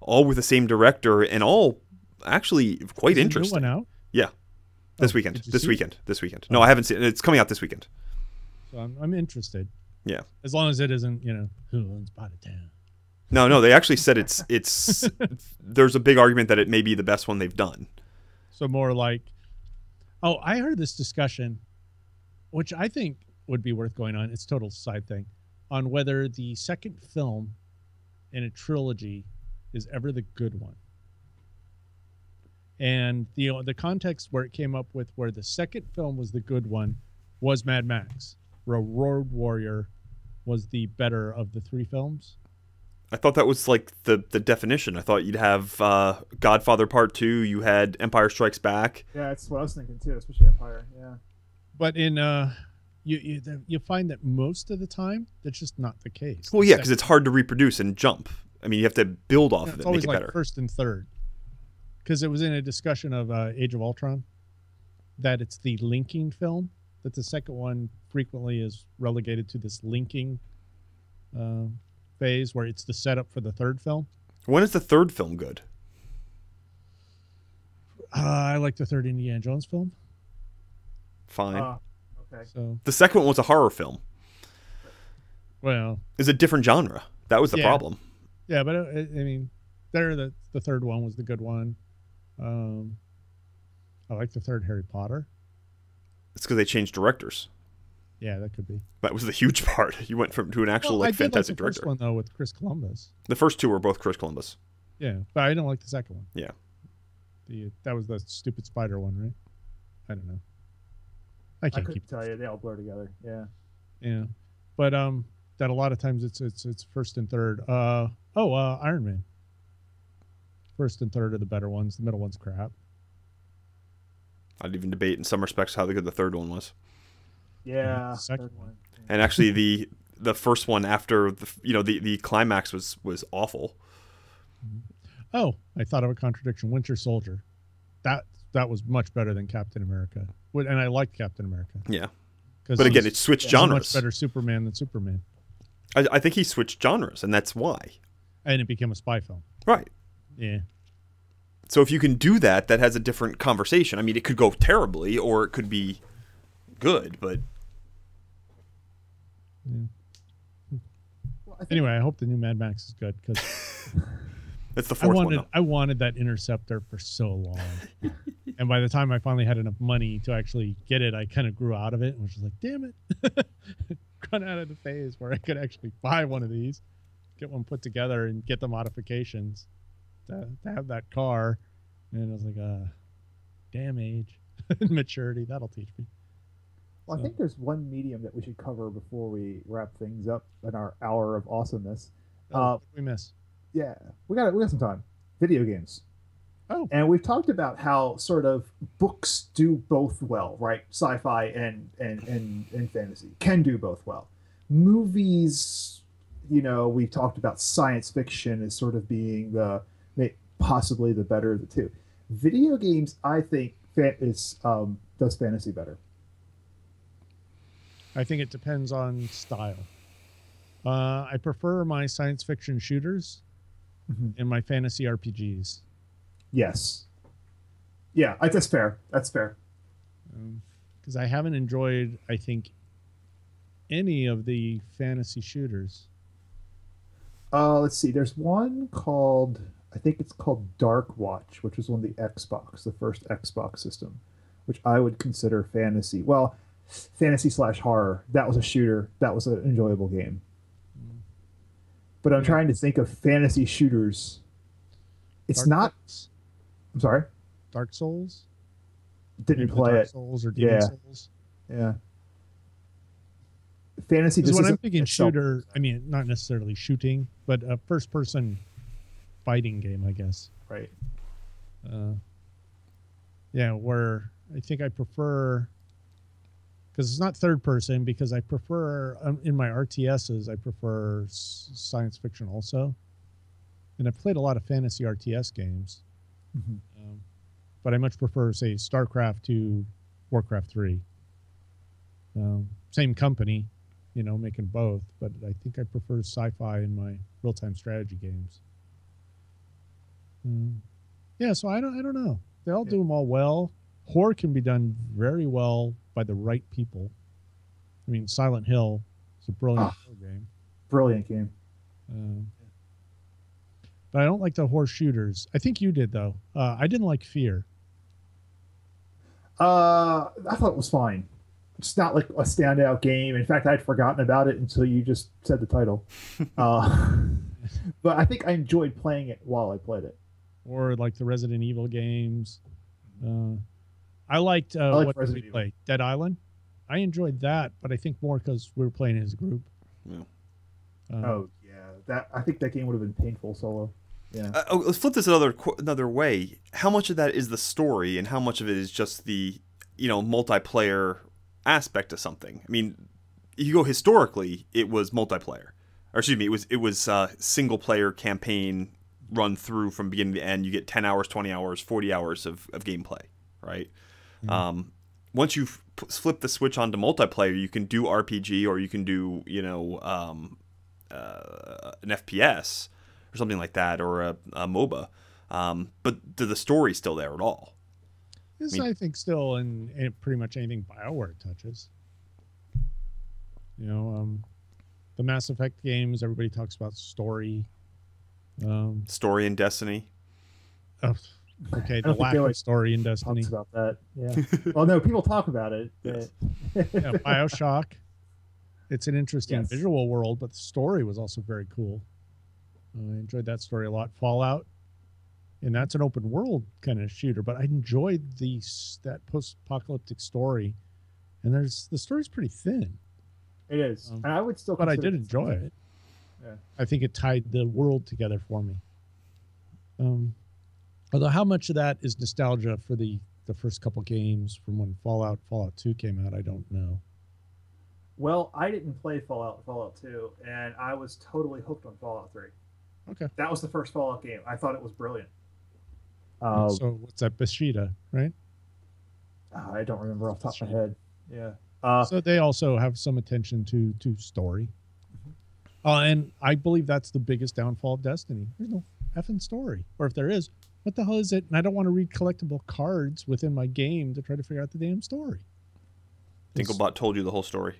all with the same director, and all actually quite Is the new interesting. one out. Yeah, this Oh, weekend. This see it? weekend. This weekend. No, I haven't seen it. It's coming out this weekend. So I'm, I'm interested. Yeah. As long as it isn't, you know, who owns Bartertown. No, no, they actually said it's it's. there's a big argument that it may be the best one they've done. So more like, oh, I heard this discussion, which I think would be worth going on. It's a total side thing on whether the second film in a trilogy is ever the good one. And the the context where it came up with where the second film was the good one was Mad Max. Where Road Warrior was the better of the three films. I thought that was like the the definition. I thought you'd have uh, Godfather Part Two. You had Empire Strikes Back. yeah, that's what I was thinking too, especially Empire. Yeah. But in uh you you, you find that most of the time that's just not the case. Well, yeah, because it's hard to reproduce and jump. I mean, you have to build off Yeah, of it's it, make always it like better. first and third. Because it was in a discussion of uh, Age of Ultron that it's the linking film. That the second one frequently is relegated to this linking uh, phase, where it's the setup for the third film. When is the third film good? Uh, I like the third Indiana Jones film. Fine. Uh, okay. So, the second one was a horror film. well, It's a different genre. That was the Yeah. problem. yeah, but uh, I, I mean, there the the third one was the good one. Um, I like the third Harry Potter. It's because they changed directors. Yeah, that could be. That was the huge part. You went from to an actual Well, I like did fantastic like the first director. one though with Chris Columbus. The first two were both Chris Columbus. Yeah, but I don't like the second one. Yeah. The that was the stupid spider one, right? I don't know. I I can't couldn't keep tell you. They all blur together. Yeah. yeah, but um, that a lot of times it's it's it's first and third. Uh oh, uh, Iron Man. First and third are the better ones. The middle one's crap. I'd even debate in some respects how good the third one was. Yeah. second one. And actually, the the first one after the you know the the climax was was awful. Mm-hmm. Oh, I thought of a contradiction. Winter Soldier, that that was much better than Captain America. And I liked Captain America Yeah. But again, it switched much genres. better Superman than Superman, I, I think he switched genres, and that's why. and it became a spy film. Right. Yeah. So if you can do that, that has a different conversation. I mean, it could go terribly, or it could be good. But Well, I think Anyway, I hope the new Mad Max is good because it's the I fourth one. wanted Though. I wanted that interceptor for so long, and by the time I finally had enough money to actually get it, I kind of grew out of it and was just like, "Damn it!" Run out of the phase where I could actually buy one of these, get one put together, and get the modifications to, to have that car. And I was like, "Uh, damn age, maturity. That'll teach me." Well, I think there's one medium that we should cover before we wrap things up in our hour of awesomeness. Oh, Uh, we miss. Yeah, we got it. we got some time. Video games. Oh. And we've talked about how sort of books do both well, right? Sci-fi and and and, and fantasy can do both well. Movies, you know, we've talked about science fiction as sort of being the possibly the better of the two. Video games, I think, is um, does fantasy better. I think it depends on style. Uh, I prefer my science fiction shooters Mhm. and my fantasy RPGs Yes. Yeah, I, that's fair. That's fair. because I haven't enjoyed, I think, any of the fantasy shooters. Uh, let's see. There's one called I think it's called Dark Watch, which was on the Xbox, the first Xbox system, which I would consider fantasy. Well, fantasy slash horror. That was a shooter. That was an enjoyable game. But I'm trying to think of fantasy shooters. It's Dark not. Souls? I'm sorry. Dark Souls. Didn't Maybe play Dark it. Souls or Demon Yeah. Souls. Yeah. Fantasy. Just when I'm thinking itself- shooter, I mean not necessarily shooting, but a first-person fighting game, I guess. Right. Uh, yeah, where I think I prefer because it's not third person because I prefer um, in my RTSs I prefer s- science fiction also, and I've played a lot of fantasy RTS games, Mhm. um, but I much prefer say StarCraft to Warcraft three. Um, same company, you know, making both, but I think I prefer sci-fi in my real-time strategy games. Um, yeah, so I don't, I don't know. They all Yeah. do them all well. Horror can be done very well by the right people. I mean, Silent Hill is a brilliant Ah. horror game. Brilliant game. Um, but I don't like the horror shooters. I think you did though. Uh, I didn't like Fear. Uh, I thought it was fine. It's not like a standout game. In fact, I'd forgotten about it until you just said the title. uh, but I think I enjoyed playing it while I played it. or like the Resident Evil games. Uh, I liked uh, like what did we Resident Evil. play? Dead Island. I enjoyed that, but I think more because we were playing as a group. Yeah. Uh, Oh yeah, that I think that game would have been painful solo. Yeah. Uh, oh, let's flip this another another way. How much of that is the story, and how much of it is just the you know multiplayer aspect of something? I mean, if you go historically, it was multiplayer, or excuse me, it was it was uh, single player campaign run through from beginning to end. You get ten hours, twenty hours, forty hours of, of gameplay, right? Um, once you f- flip the switch onto multiplayer, you can do RPG or you can do you know um, uh, an FPS or something like that, or a, a MOBA. Um, but the, the story's still there at all. This, I I, think, still in, in pretty much anything Bioware touches. You know, um, the Mass Effect games, everybody talks about story. Um, Story in Destiny. oh, okay, the don't lack of story in Destiny. About that. Yeah. well, no, people talk about it. Yes. but- yeah, Bioshock. It's an interesting Yes. visual world, but the story was also very cool. I enjoyed that story a lot. Fallout, and that's an open world kind of shooter, but I enjoyed the that post-apocalyptic story. And there's the story's pretty thin, It is, Um, and I would still. but I consider did enjoy it. Yeah. I think it tied the world together for me. Um, although how much of that is nostalgia for the the first couple games from when Fallout Fallout Two came out, I don't know. Well, I didn't play Fallout Fallout 2, and I was totally hooked on Fallout 3. Okay. That was the first Fallout game. I thought it was brilliant. Uh, so what's that, Bethesda, right? I don't remember off the top of my head. Yeah. Uh, so they also have some attention to to story. Uh, and I believe that's the biggest downfall of Destiny. There's no effing story, or if there is, what the hell is it? And I don't want to read collectible cards within my game to try to figure out the damn story. It's- Dinklebot told you the whole story.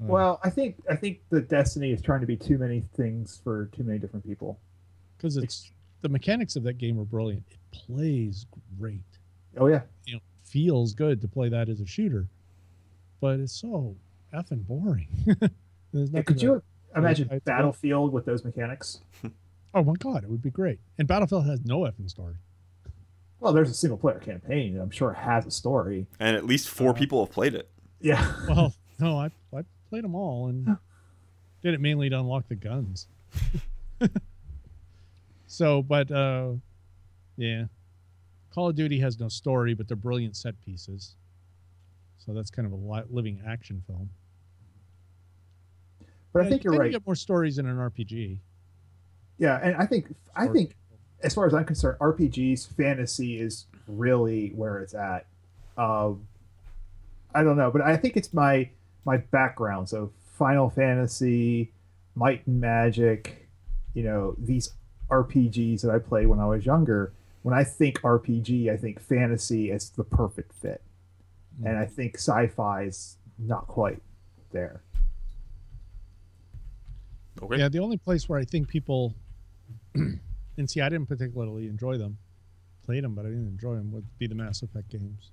uh, well, I think I think the Destiny is trying to be too many things for too many different people. because it's the mechanics of that game are brilliant. It plays great. Oh yeah. You know, feels good to play that as a shooter, but it's so effing boring. Yeah, could you imagine I- I- Battlefield with those mechanics? Oh my god, it would be great. And Battlefield has no effing story. Well, there's a single player campaign. I'm sure has a story. And at least four Uh, people have played it. Yeah. Well, no, I I played them all and did it mainly to unlock the guns. so, but uh, yeah, Call of Duty has no story, but they're brilliant set pieces. So that's kind of a living action film. But I think you you're right. You. Get more stories in an RPG. Yeah, and I think I think as far as I'm concerned, RPGs fantasy is really where it's at. Um, I don't know, but I think it's my my background. So Final Fantasy, Might and Magic, you know, these RPGs that I played when I was younger. When I think RPG, I think fantasy is the perfect fit, and I think sci-fi is not quite there. Okay. Yeah, the only place where I think people, and see, I didn't particularly enjoy them, played them, but I didn't enjoy them, would be the Mass Effect games.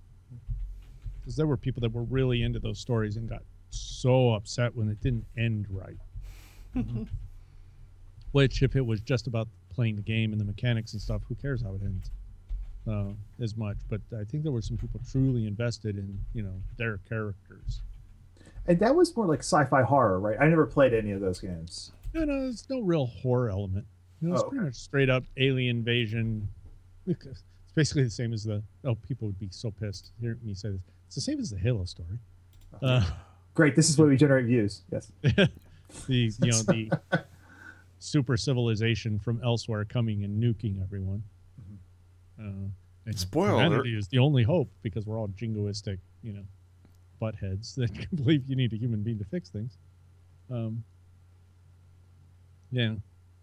Because there were people that were really into those stories and got so upset when it didn't end right. Which, if it was just about playing the game and the mechanics and stuff, who cares how it ends? Uh, as much, but I think there were some people truly invested in, you know, their characters. And that was more like sci-fi horror, right? I never played any of those games. No, no, there's no real horror element. You know, it's Oh, pretty okay. much straight up alien invasion. It's basically the same as the. Oh, people would be so pissed hearing me say this. It's the same as the Halo story. Uh, Great, this is where we generate views. Yes. the you know the super civilization from elsewhere coming and nuking everyone. Uh, and Spoiler humanity is the only hope because we're all jingoistic, you know, buttheads that can believe you need a human being to fix things. Um, yeah.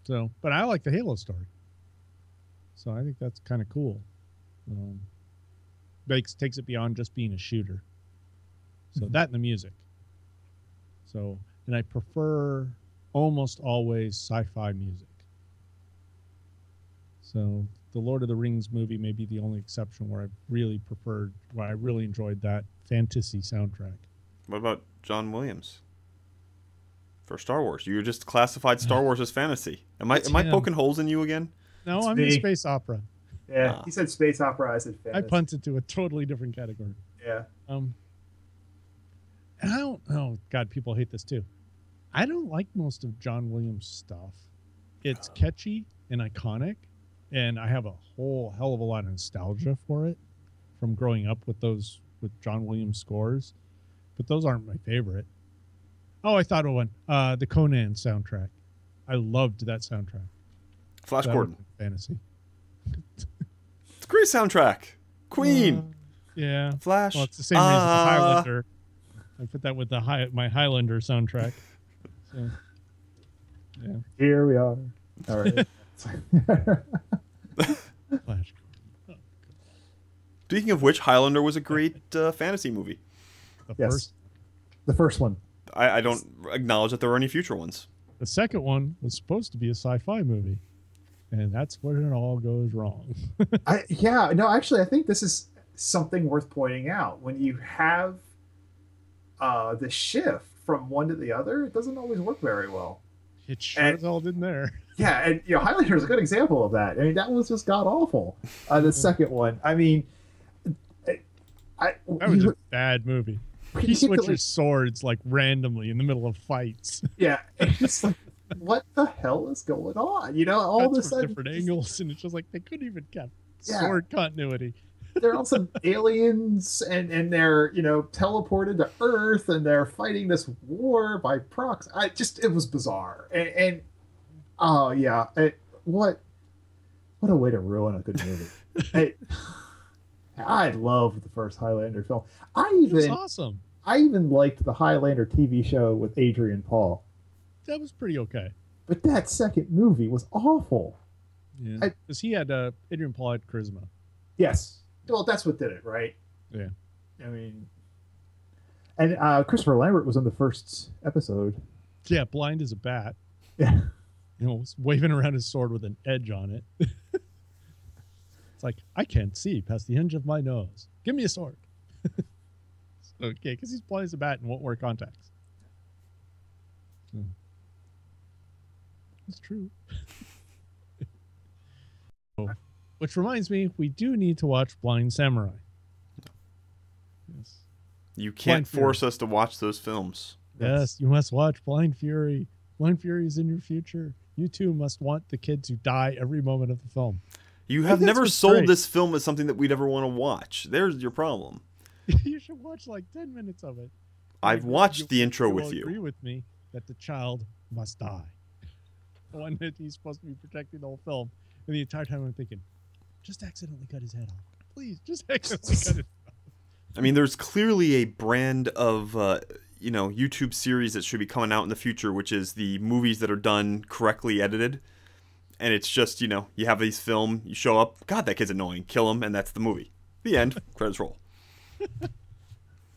So, but I like the Halo story. So I think that's kind of cool. Um, makes takes it beyond just being a shooter. So Mhm. that and the music. So, and I prefer almost always sci-fi music. So the Lord of the Rings movie may be the only exception where I really preferred, where I really enjoyed that fantasy soundtrack. What about John Williams? For Star Wars, you just classified Star Wars as fantasy. Am I It's am I him. poking holes in you again? No, It's I'm in space opera. Yeah, Ah. he said space opera. I said I fantasy. punted to a totally different category. Yeah. Um, and I don't. Oh God, people hate this too. I don't like most of John Williams' stuff. It's catchy and iconic, and I have a whole hell of a lot of nostalgia for it from growing up with those with John Williams scores. But those aren't my favorite. Oh, I thought of one. Uh, the Conan soundtrack. I loved that soundtrack. Flash That Gordon. fantasy. It's a great soundtrack. Queen. Uh, yeah. Flash. Well, it's the same reason as Ah. Highlander. I put that with the high, my Highlander soundtrack. So, yeah, Here we are. All right. Flash. Speaking of which, Highlander was a great uh, fantasy movie. The yes. first, The first one. I, I don't acknowledge that there are any future ones. the second one was supposed to be a sci-fi movie, and that's where it all goes wrong. I, yeah, no, actually, I think this is something worth pointing out. When you have uh, the shift from one to the other, it doesn't always work very well. it sure And- as all didn't there. Yeah, and you know, Highlander is a good example of that. I mean, that was just god awful. Uh, the second one, I mean, I, I That was you- a bad movie. He get switches swords like randomly in the middle of fights. yeah, it's like, what the hell is going on? You know, all of a sudden, different angles, and it's just like they couldn't even keep Yeah. sword continuity. they're all some aliens and and they're you know teleported to earth and they're fighting this war by proxy i just it was bizarre and, and oh yeah it, what what a way to ruin a good movie I, I love the first highlander film i even awesome. I even liked the highlander tv show with adrian paul That was pretty okay. but that second movie was awful Yeah, because he had uh, Adrian Paul had charisma. Yes. Well, that's what did it, right? Yeah. I mean, and uh, Christopher Lambert was in the first episode. Yeah, blind as a bat. Yeah. You know, was waving around his sword with an edge on it. it's like I can't see past the hinge of my nose. Give me a sword. okay, because he's blind as a bat and won't wear contacts. So, it's true. Oh, Which reminds me, we do need to watch Blind Samurai. Yes. You can't Blind Fury. force us to watch those films. Yes, you must watch Blind Fury. Blind Fury is in your future. You too must want the kids who die every moment of the film. You have never sold great. this film as something that we'd ever want to watch. There's your problem. you should watch like ten minutes of it. I've Like, watched you- the intro you with you. Agree with me that the child must die. The one that he's supposed to be protecting the whole film, and the entire time I'm thinking, just accidentally cut his head off. Please, just accidentally cut it. I mean, there's clearly a brand of uh, you know YouTube series that should be coming out in the future, which is the movies that are done correctly edited. And it's just you know you have these film, you show up, God that kid's annoying, kill him, and that's the movie. The end. Credits roll. Uh,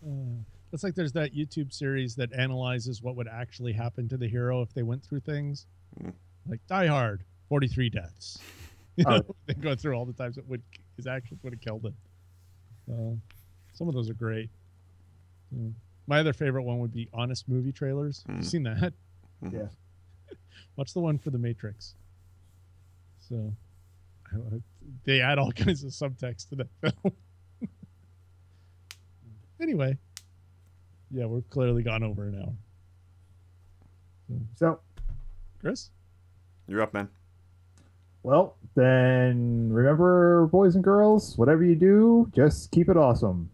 it's like there's that YouTube series that analyzes what would actually happen to the hero if they went through things, Mm. like Die Hard, 43 deaths. You Oh. know, they go through all the times that would his actions would have killed him. Uh, some of those are great. Yeah. My other favorite one would be honest movie trailers. Mm. You seen that? Mhm. Yeah. Watch the one for The Matrix. So I- I- they add all kinds of subtext to that film. Anyway, yeah, we're clearly gone over an hour. So, Chris, You're up, man. well, then remember, boys and girls, whatever you do, just keep it awesome.